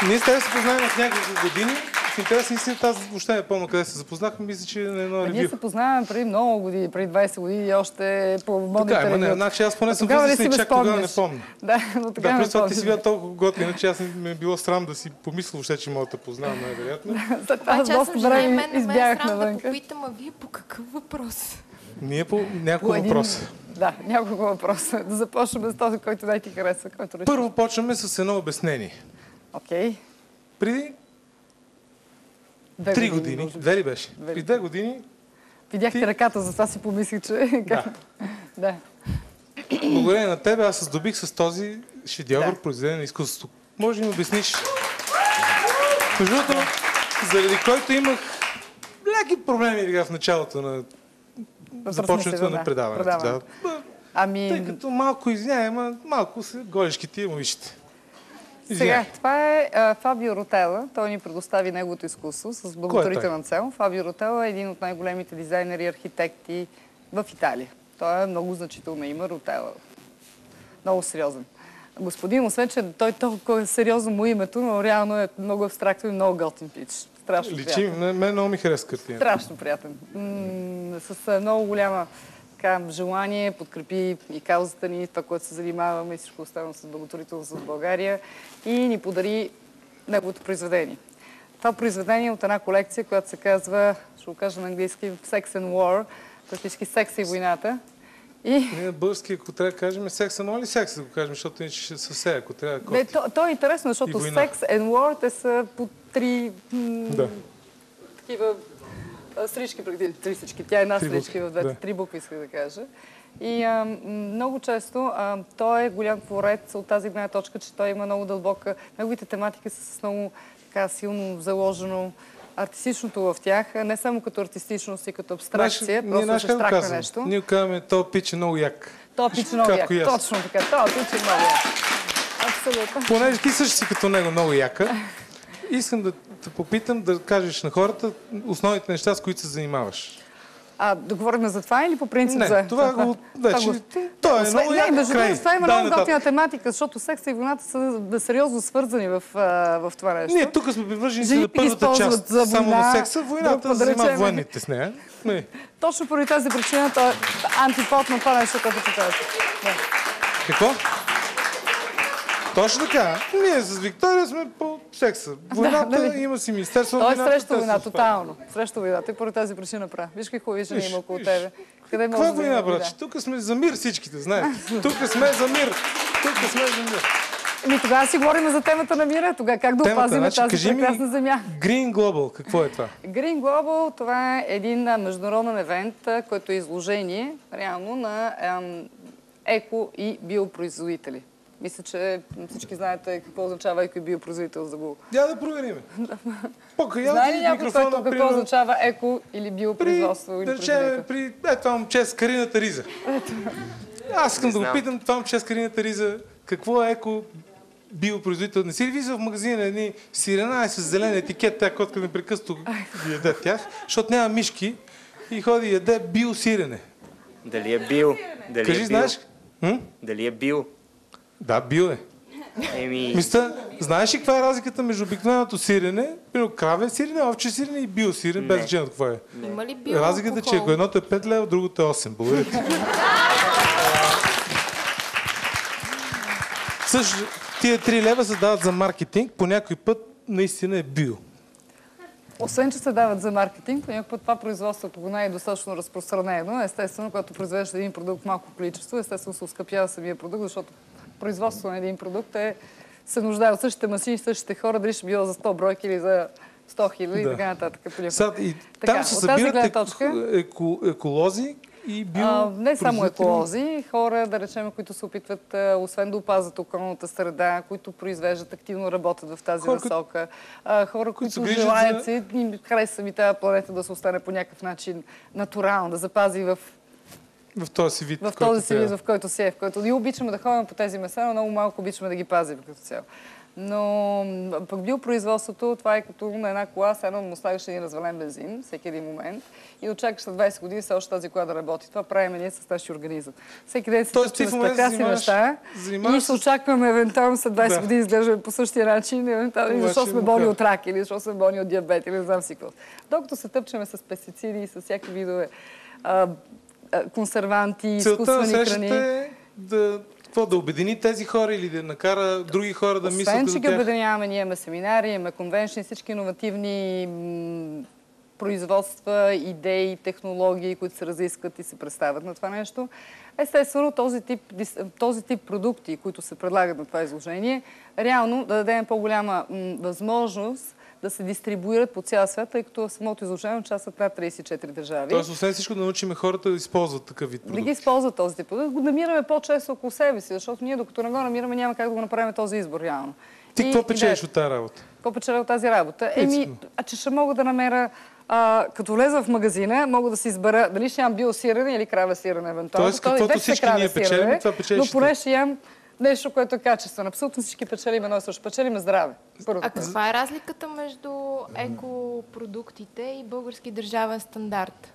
Ние с теб се познаваме от няколко години. В интерес на истината, аз въобще не помня къде се запознахме. Мисля, че на едно А ние ревю. се познаваме преди много години, преди 20 години и още по модните Така е, не, значи аз поне съм възрастен чак тогава не помня. Да, но Да, тогава плюс не това ти си била толкова готина, че аз не ми е било срам да си помисля въобще, че мога да познавам най-вероятно. Аз доста съм жена и време мен не ме е избягах срам да навънка. попитам, а вие по какъв въпрос? Ние по няколко един- въпроса. Да, няколко въпроса. Да започнем с този, който най-ти харесва. Който решиш. Първо почваме с едно обяснение. Окей. Преди Две три години, години, две ли беше? Две. Преди две години, Видях ти ръката, затова си помислих, че... Да. да. благодарение на тебе, аз здобих с този шедьовър, Да. произведен на изкуството. Може да ми обясниш? Между другото, заради който имах леки проблеми в началото на започването на да, предаването. предаването. Да. Ами, Тъй като малко извинявай, ама малко са голешки тия момичета. сега, това е а, Фабио Ротела. Той ни предостави неговото изкуство с благотворителна цел. Фабио Ротела е един от най-големите дизайнери и архитекти в Италия. Той е много значително име, Ротела. Много сериозен. Господин, освен, че той толкова е сериозно му името, но реално е много абстрактно и много готин пич. Страшно Личи, приятен. мен, мен много ми хареса картината. Страшно приятен. М, с много голяма така, желание, подкрепи и каузата ни, това, което се занимаваме и всичко останало с благотворителност в България и ни подари неговото произведение. Това произведение е от една колекция, която се казва, ще го кажа на английски, Sex and War, практически секс и войната. И Ние български, ако трябва да кажем секс, но ли секс да го кажем, защото иначе ще се се, ако трябва да не, то, то е интересно, И защото and War те са по три Да. такива преди три стрички. Тя е една букви, в двете. да. Три букви исках да кажа. И а, много често а, той е голям творец от тази гледна точка, че той има много дълбока... Неговите тематики са с много така силно заложено артистичното в тях, не само като артистичност и като абстракция, Знаеш, просто штракне казваме? нещо. Ние казваме, то пич е много як. То пич е много як. Точно така. То пич е много як. Абсолютно. Понеже ти също си като него много яка, искам да те попитам да кажеш на хората основните неща, с които се занимаваш. А, да говорим за това или по принцип Не, за... това го- вече- той е Освен- много Не, между другото, това има много готина тематика, защото секса и войната са сериозно свързани в, в това нещо. Ние тук сме привържени Жени на първата част, за само на война, секса, войната да занимава речем, военните с нея. Не. Точно поради тази причина той е антипод на това нещо, което ти казваш. Да. Какво? Точно така. Ние с Виктория сме по секса. Войната нали? има си министерство Той е срещу война, тотално. Срещу войната и поради тази причина правя. Виж какви хубави жени има около тебе. Къде Каква да война, братче? Тук сме за мир всичките, знаете. Тук сме за мир. Тук сме за мир. Ами тогава си говорим за темата на мира. Тогава как да Темата, опазим значи, тази кажи ми- прекрасна земя? Green Global, какво е това? Green Global, това е един международен евент, който е изложение реално на еко и биопроизводители. Мисля, че всички знаете какво означава еко и биопроизводител, за да го... Я да проверим. Я Знае ли някой, който какво примерно, означава еко или биопроизводство? или да речем, при е, това момче с Карината Риза. Аз искам да го питам това момче с Карината Риза, какво е еко биопроизводител? Не си ли виждал в магазина едни сирена и с зелен етикет, тя котка непрекъснато ги яде тях, защото няма мишки и ходи и яде биосирене. Дали е бил? Дали Кажи, е бил? знаеш? М? Дали е бил? Да, бил е. Еми... Мисля, знаеш ли каква е разликата между обикновеното сирене, примерно краве сирене, овче сирене и биосирене, без Не. значение какво е? Има ли биоалкохол? Разликата е, че ако едното е 5 лева, другото е 8. Благодаря ти. Също, тия 3 лева се дават за маркетинг, по някой път наистина е био. Освен, че се дават за маркетинг, по някакъв път това производство, ако го не е достатъчно разпространено, естествено, когато произвеждаш един продукт в малко количество, естествено се ускъпява самия продукт, защото производството на един продукт е, се нуждае от същите машини, същите хора, дали ще било за 100 бройки или за 100 хиляди и Да. така нататък. Сега, и Така, там се събират еко, точка- еко, еколози и био А, не само еколози, хора, да речем, които се опитват, а, освен да опазват околната среда, които произвеждат, активно работят в тази Хора, които- насока. А, хора, които, грижат желаят за- се, им харесва ми тази планета да се остане по някакъв начин натурална, да запази в В този си вид. в този си вид, в който си е, в който ние обичаме да ходим по тези места, но много малко обичаме да ги пазим като цяло. Но пък биопроизводството, това е като на една кола, все едно му слагаш един развален бензин всеки един момент и очакваш след 20 години все още тази кола да работи. Това правим ние с нашия организъм. Всеки ден се Тоест ти тъпчем в с момента прекрасни занимаваш- неща занимаваш и се очакваме евентуално след 20 Да. години изглеждаме по същия начин, евентуално, или защо сме го болни от рак, или защо сме болни от диабет, или не знам си какво. Докато се тъпчеме с пестициди и с всякакви видове консерванти, изкуствени храни. е да, какво, да обедини тези хора или да накара други хора да мислят Освен, че ги обединяваме, ние имаме семинари, имаме конвеншни, всички иновативни производства, идеи, технологии, които се разискват и се представят на това нещо. Естествено, този тип, този тип продукти, които се предлагат на това изложение, реално да дадем по-голяма възможност да се дистрибуират по цял свят, тъй като самото изложение участват над 34 държави. Тоест, освен всичко, да научим хората да използват такъв вид да ги продукт. използват този тип продукт, го намираме по-често около себе си, защото ние докато не го намираме няма как да го направим този избор реално. Ти какво печелиш идеята- от тази работа? какво печеля от тази работа? Еми, а че ще мога да намеря, а, като влеза в магазина, мога да си избера дали ще ям биосирене или краве сирене, евентуално. Тоест, каквото всички ние печелим, това печелиш Но поне ще ям нещо, което е качествено. Абсолютно всички печелим едно и също. Печелиме здраве. Първо. А каква е разликата между екопродуктите и български държавен стандарт?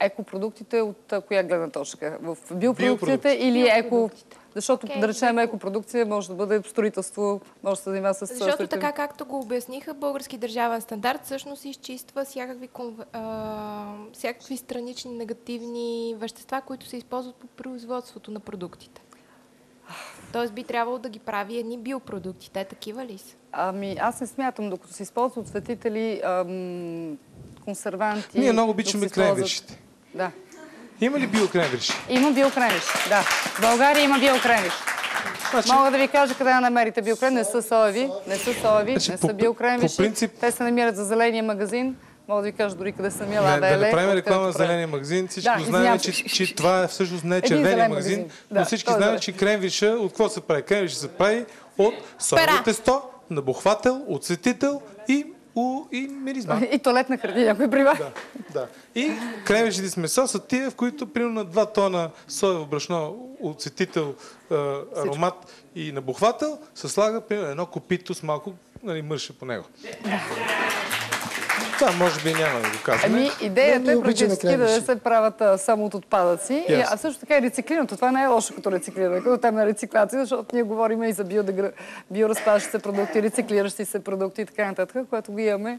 Екопродуктите от коя гледна точка? В биопродукцията или еко... Защото, Окей, да речем, екопродукция може да бъде строителство, може да се занимава с... Защото строителни- така, както го обясниха, български държавен стандарт всъщност изчиства всякакви, а, всякакви странични негативни вещества, които се използват по производството на продуктите. Тоест би трябвало да ги прави едни биопродукти. Те такива ли са? Ами, аз не смятам, докато се използват светители, ам, консерванти... Ние много обичаме кренвиршите. Да. Има ли биокренвирши? Има биокремиш, да. В България има биокремиш. Значи- Мога да ви кажа къде да намерите биокрем. Не са соеви, не са соеви, Значи, не са биокремиши. по принцип- Те се намират за зеления магазин. Мога да ви кажа дори къде съм яла Не, да, да не правим реклама на зеления магазин. Всички Да, знаем, че, че това всъщност не е червения магазин, магазин. но Да, всички той е знаем, зелен. че кренвиша, от какво се прави? Кренвиша се прави от Пера. тесто, набухвател, отсветител и, у, и миризма. И туалетна хартия, някой при вас. Да, да. И кренвиршите с месо са тия, в които примерно на 2 тона соево брашно, оцетител, аромат и набухвател, се слага примерно едно копито с малко нали, мърша по него. Това може би няма да го казваме. Ами, идеята е практически да се правят а, само от отпадъци. И, а също така и рециклирането. Това не е лошо като рециклиране, като тема на рециклация, защото ние говорим и за биодегра... биоразпадащи се продукти, рециклиращи се продукти и така нататък, което го имаме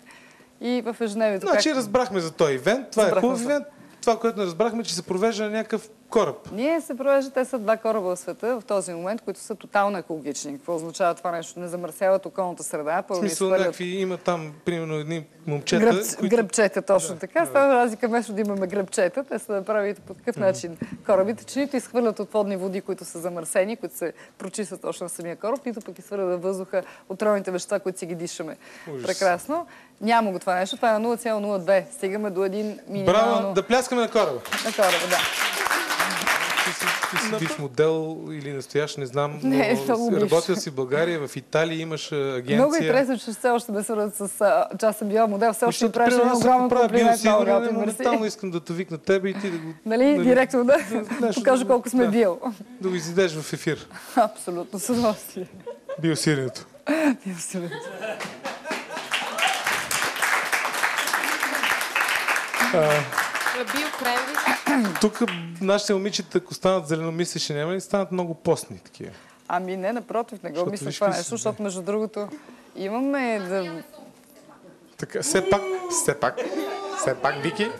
и в ежедневието. Значи как- разбрахме за този ивент. Това Разбрахме е хубав ивент. Това, което не разбрахме, че се провежда някакъв кораб. Ние се провеждат, те са два кораба в света в този момент, които са тотално екологични. Какво означава това нещо? Не замърсяват околната среда. В смисъл, изхвърлят някакви има там, примерно, едни момчета, Гръб, които... Гръбчета, точно така. Става разлика, вместо да имаме гръбчета, те са направили по такъв начин корабите, че нито изхвърлят отводни води, които са замърсени, които се прочистват точно на самия кораб, нито пък изхвърлят във въздуха отровните вещества, които си ги дишаме. Ужас. Прекрасно. Няма го това нещо. Това е на 0,02. Стигаме до един минимално... Браво, да пляскаме на кораба. На кораба, да. Ти си, ти си бив модел или настоящ, не знам. Не, но много бивш. Работил си в България, в Италия имаш агенция. Много интересно, че все още ме свързват с... а, че аз съм била модел, все още ми правиш един огромен комплимент. Мерси. моментално искам да те викна тебе и ти да го... Нали, директно да покажа колко сме да. бил. Да го изидеш в ефир. Абсолютно, с удоволствие. Биосиренето. Абсолютно. А, Биокремвиш. тук нашите момичета, ако станат зеленомислещи, няма ли станат много постни такива? Ами не, напротив, не го Защото мисля това нещо, защото между другото имаме да... Така, все пак, все пак, все пак, Вики.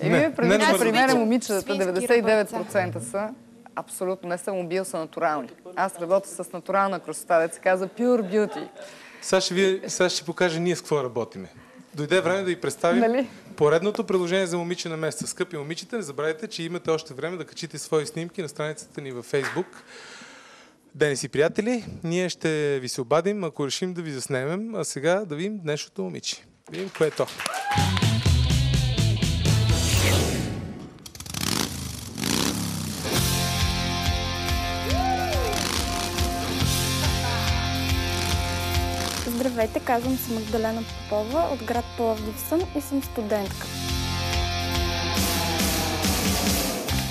Еми, преди не примеря мъртвица. момичетата, 99% са абсолютно, не само био, са натурални. Аз работя с натурална красота, да се казва Pure Beauty. Сега ще, ви, сега ще покажа ние с какво работиме. Дойде време да ви представим Нали? поредното предложение за момиче на месеца. Скъпи момичета, не забравяйте, че имате още време да качите свои снимки на страницата ни във Facebook. Дени си, приятели, ние ще ви се обадим, ако решим да ви заснемем, а сега да видим днешното момиче. Видим кое е то. Здравейте, казвам се Магдалена Попова, от град Пловдив съм и съм студентка.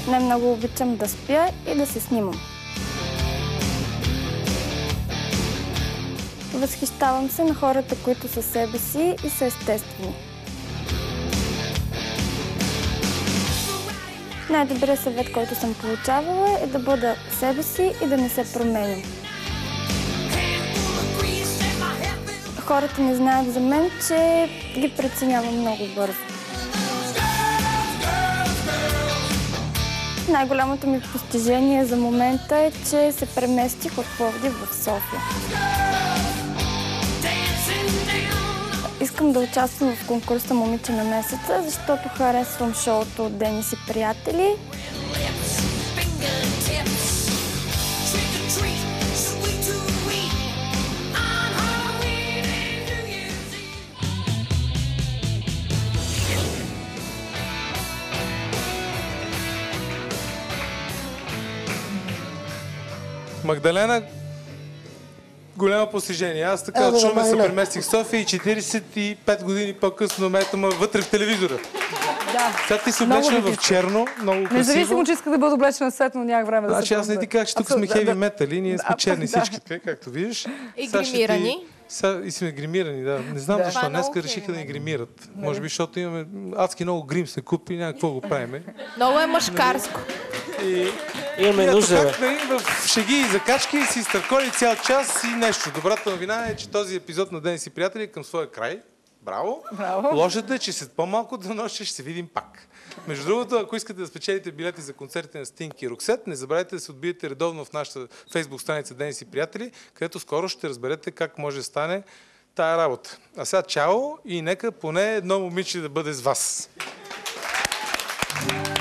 Най-много обичам да спя и да се снимам. Възхищавам се на хората, които са себе си и са естествени. Най-добрият съвет, който съм получавала е да бъда себе си и да не се променям. Хората не знаят за мен, че ги преценявам много бързо. Най-голямото ми постижение за момента е, че се преместих от Пловдив в София. Искам да участвам в конкурса Момиче на месеца, защото харесвам шоуто от Денис и приятели. Магдалена, голямо постижение. Аз така Абе, от Шумен се преместих в София и 45 години по-късно мета ме вътре в телевизора. Да. Сега ти си облечена в черно, много красиво. Независимо, че иска да бъда облечена в цвет, но нямах време да се Значи аз не ти кажа, че тук сме хеви да. метали, ние сме Да, черни да. всичките, както виждаш. И гримирани. Сега и сме гримирани, да. Не знам Да. защо. Е Днеска решиха да ни гримират. Може би, защото имаме адски много грим сме купи, няма какво го правиме. Много е мъжкарско. И... Имаме нужда, как, нали, в шеги и закачки си изтърколи цял час и нещо. Добрата новина е, че този епизод на Ден си приятели е към своя край. Браво! Браво. Лошата е, че след по-малко до нощ ще се видим пак. Между другото, ако искате да спечелите билети за концертите на Стинг и Роксет, не забравяйте да се отбиете редовно в нашата фейсбук страница Ден си приятели, където скоро ще разберете как може да стане тая работа. А сега чао и нека поне едно момиче да бъде с вас. Thank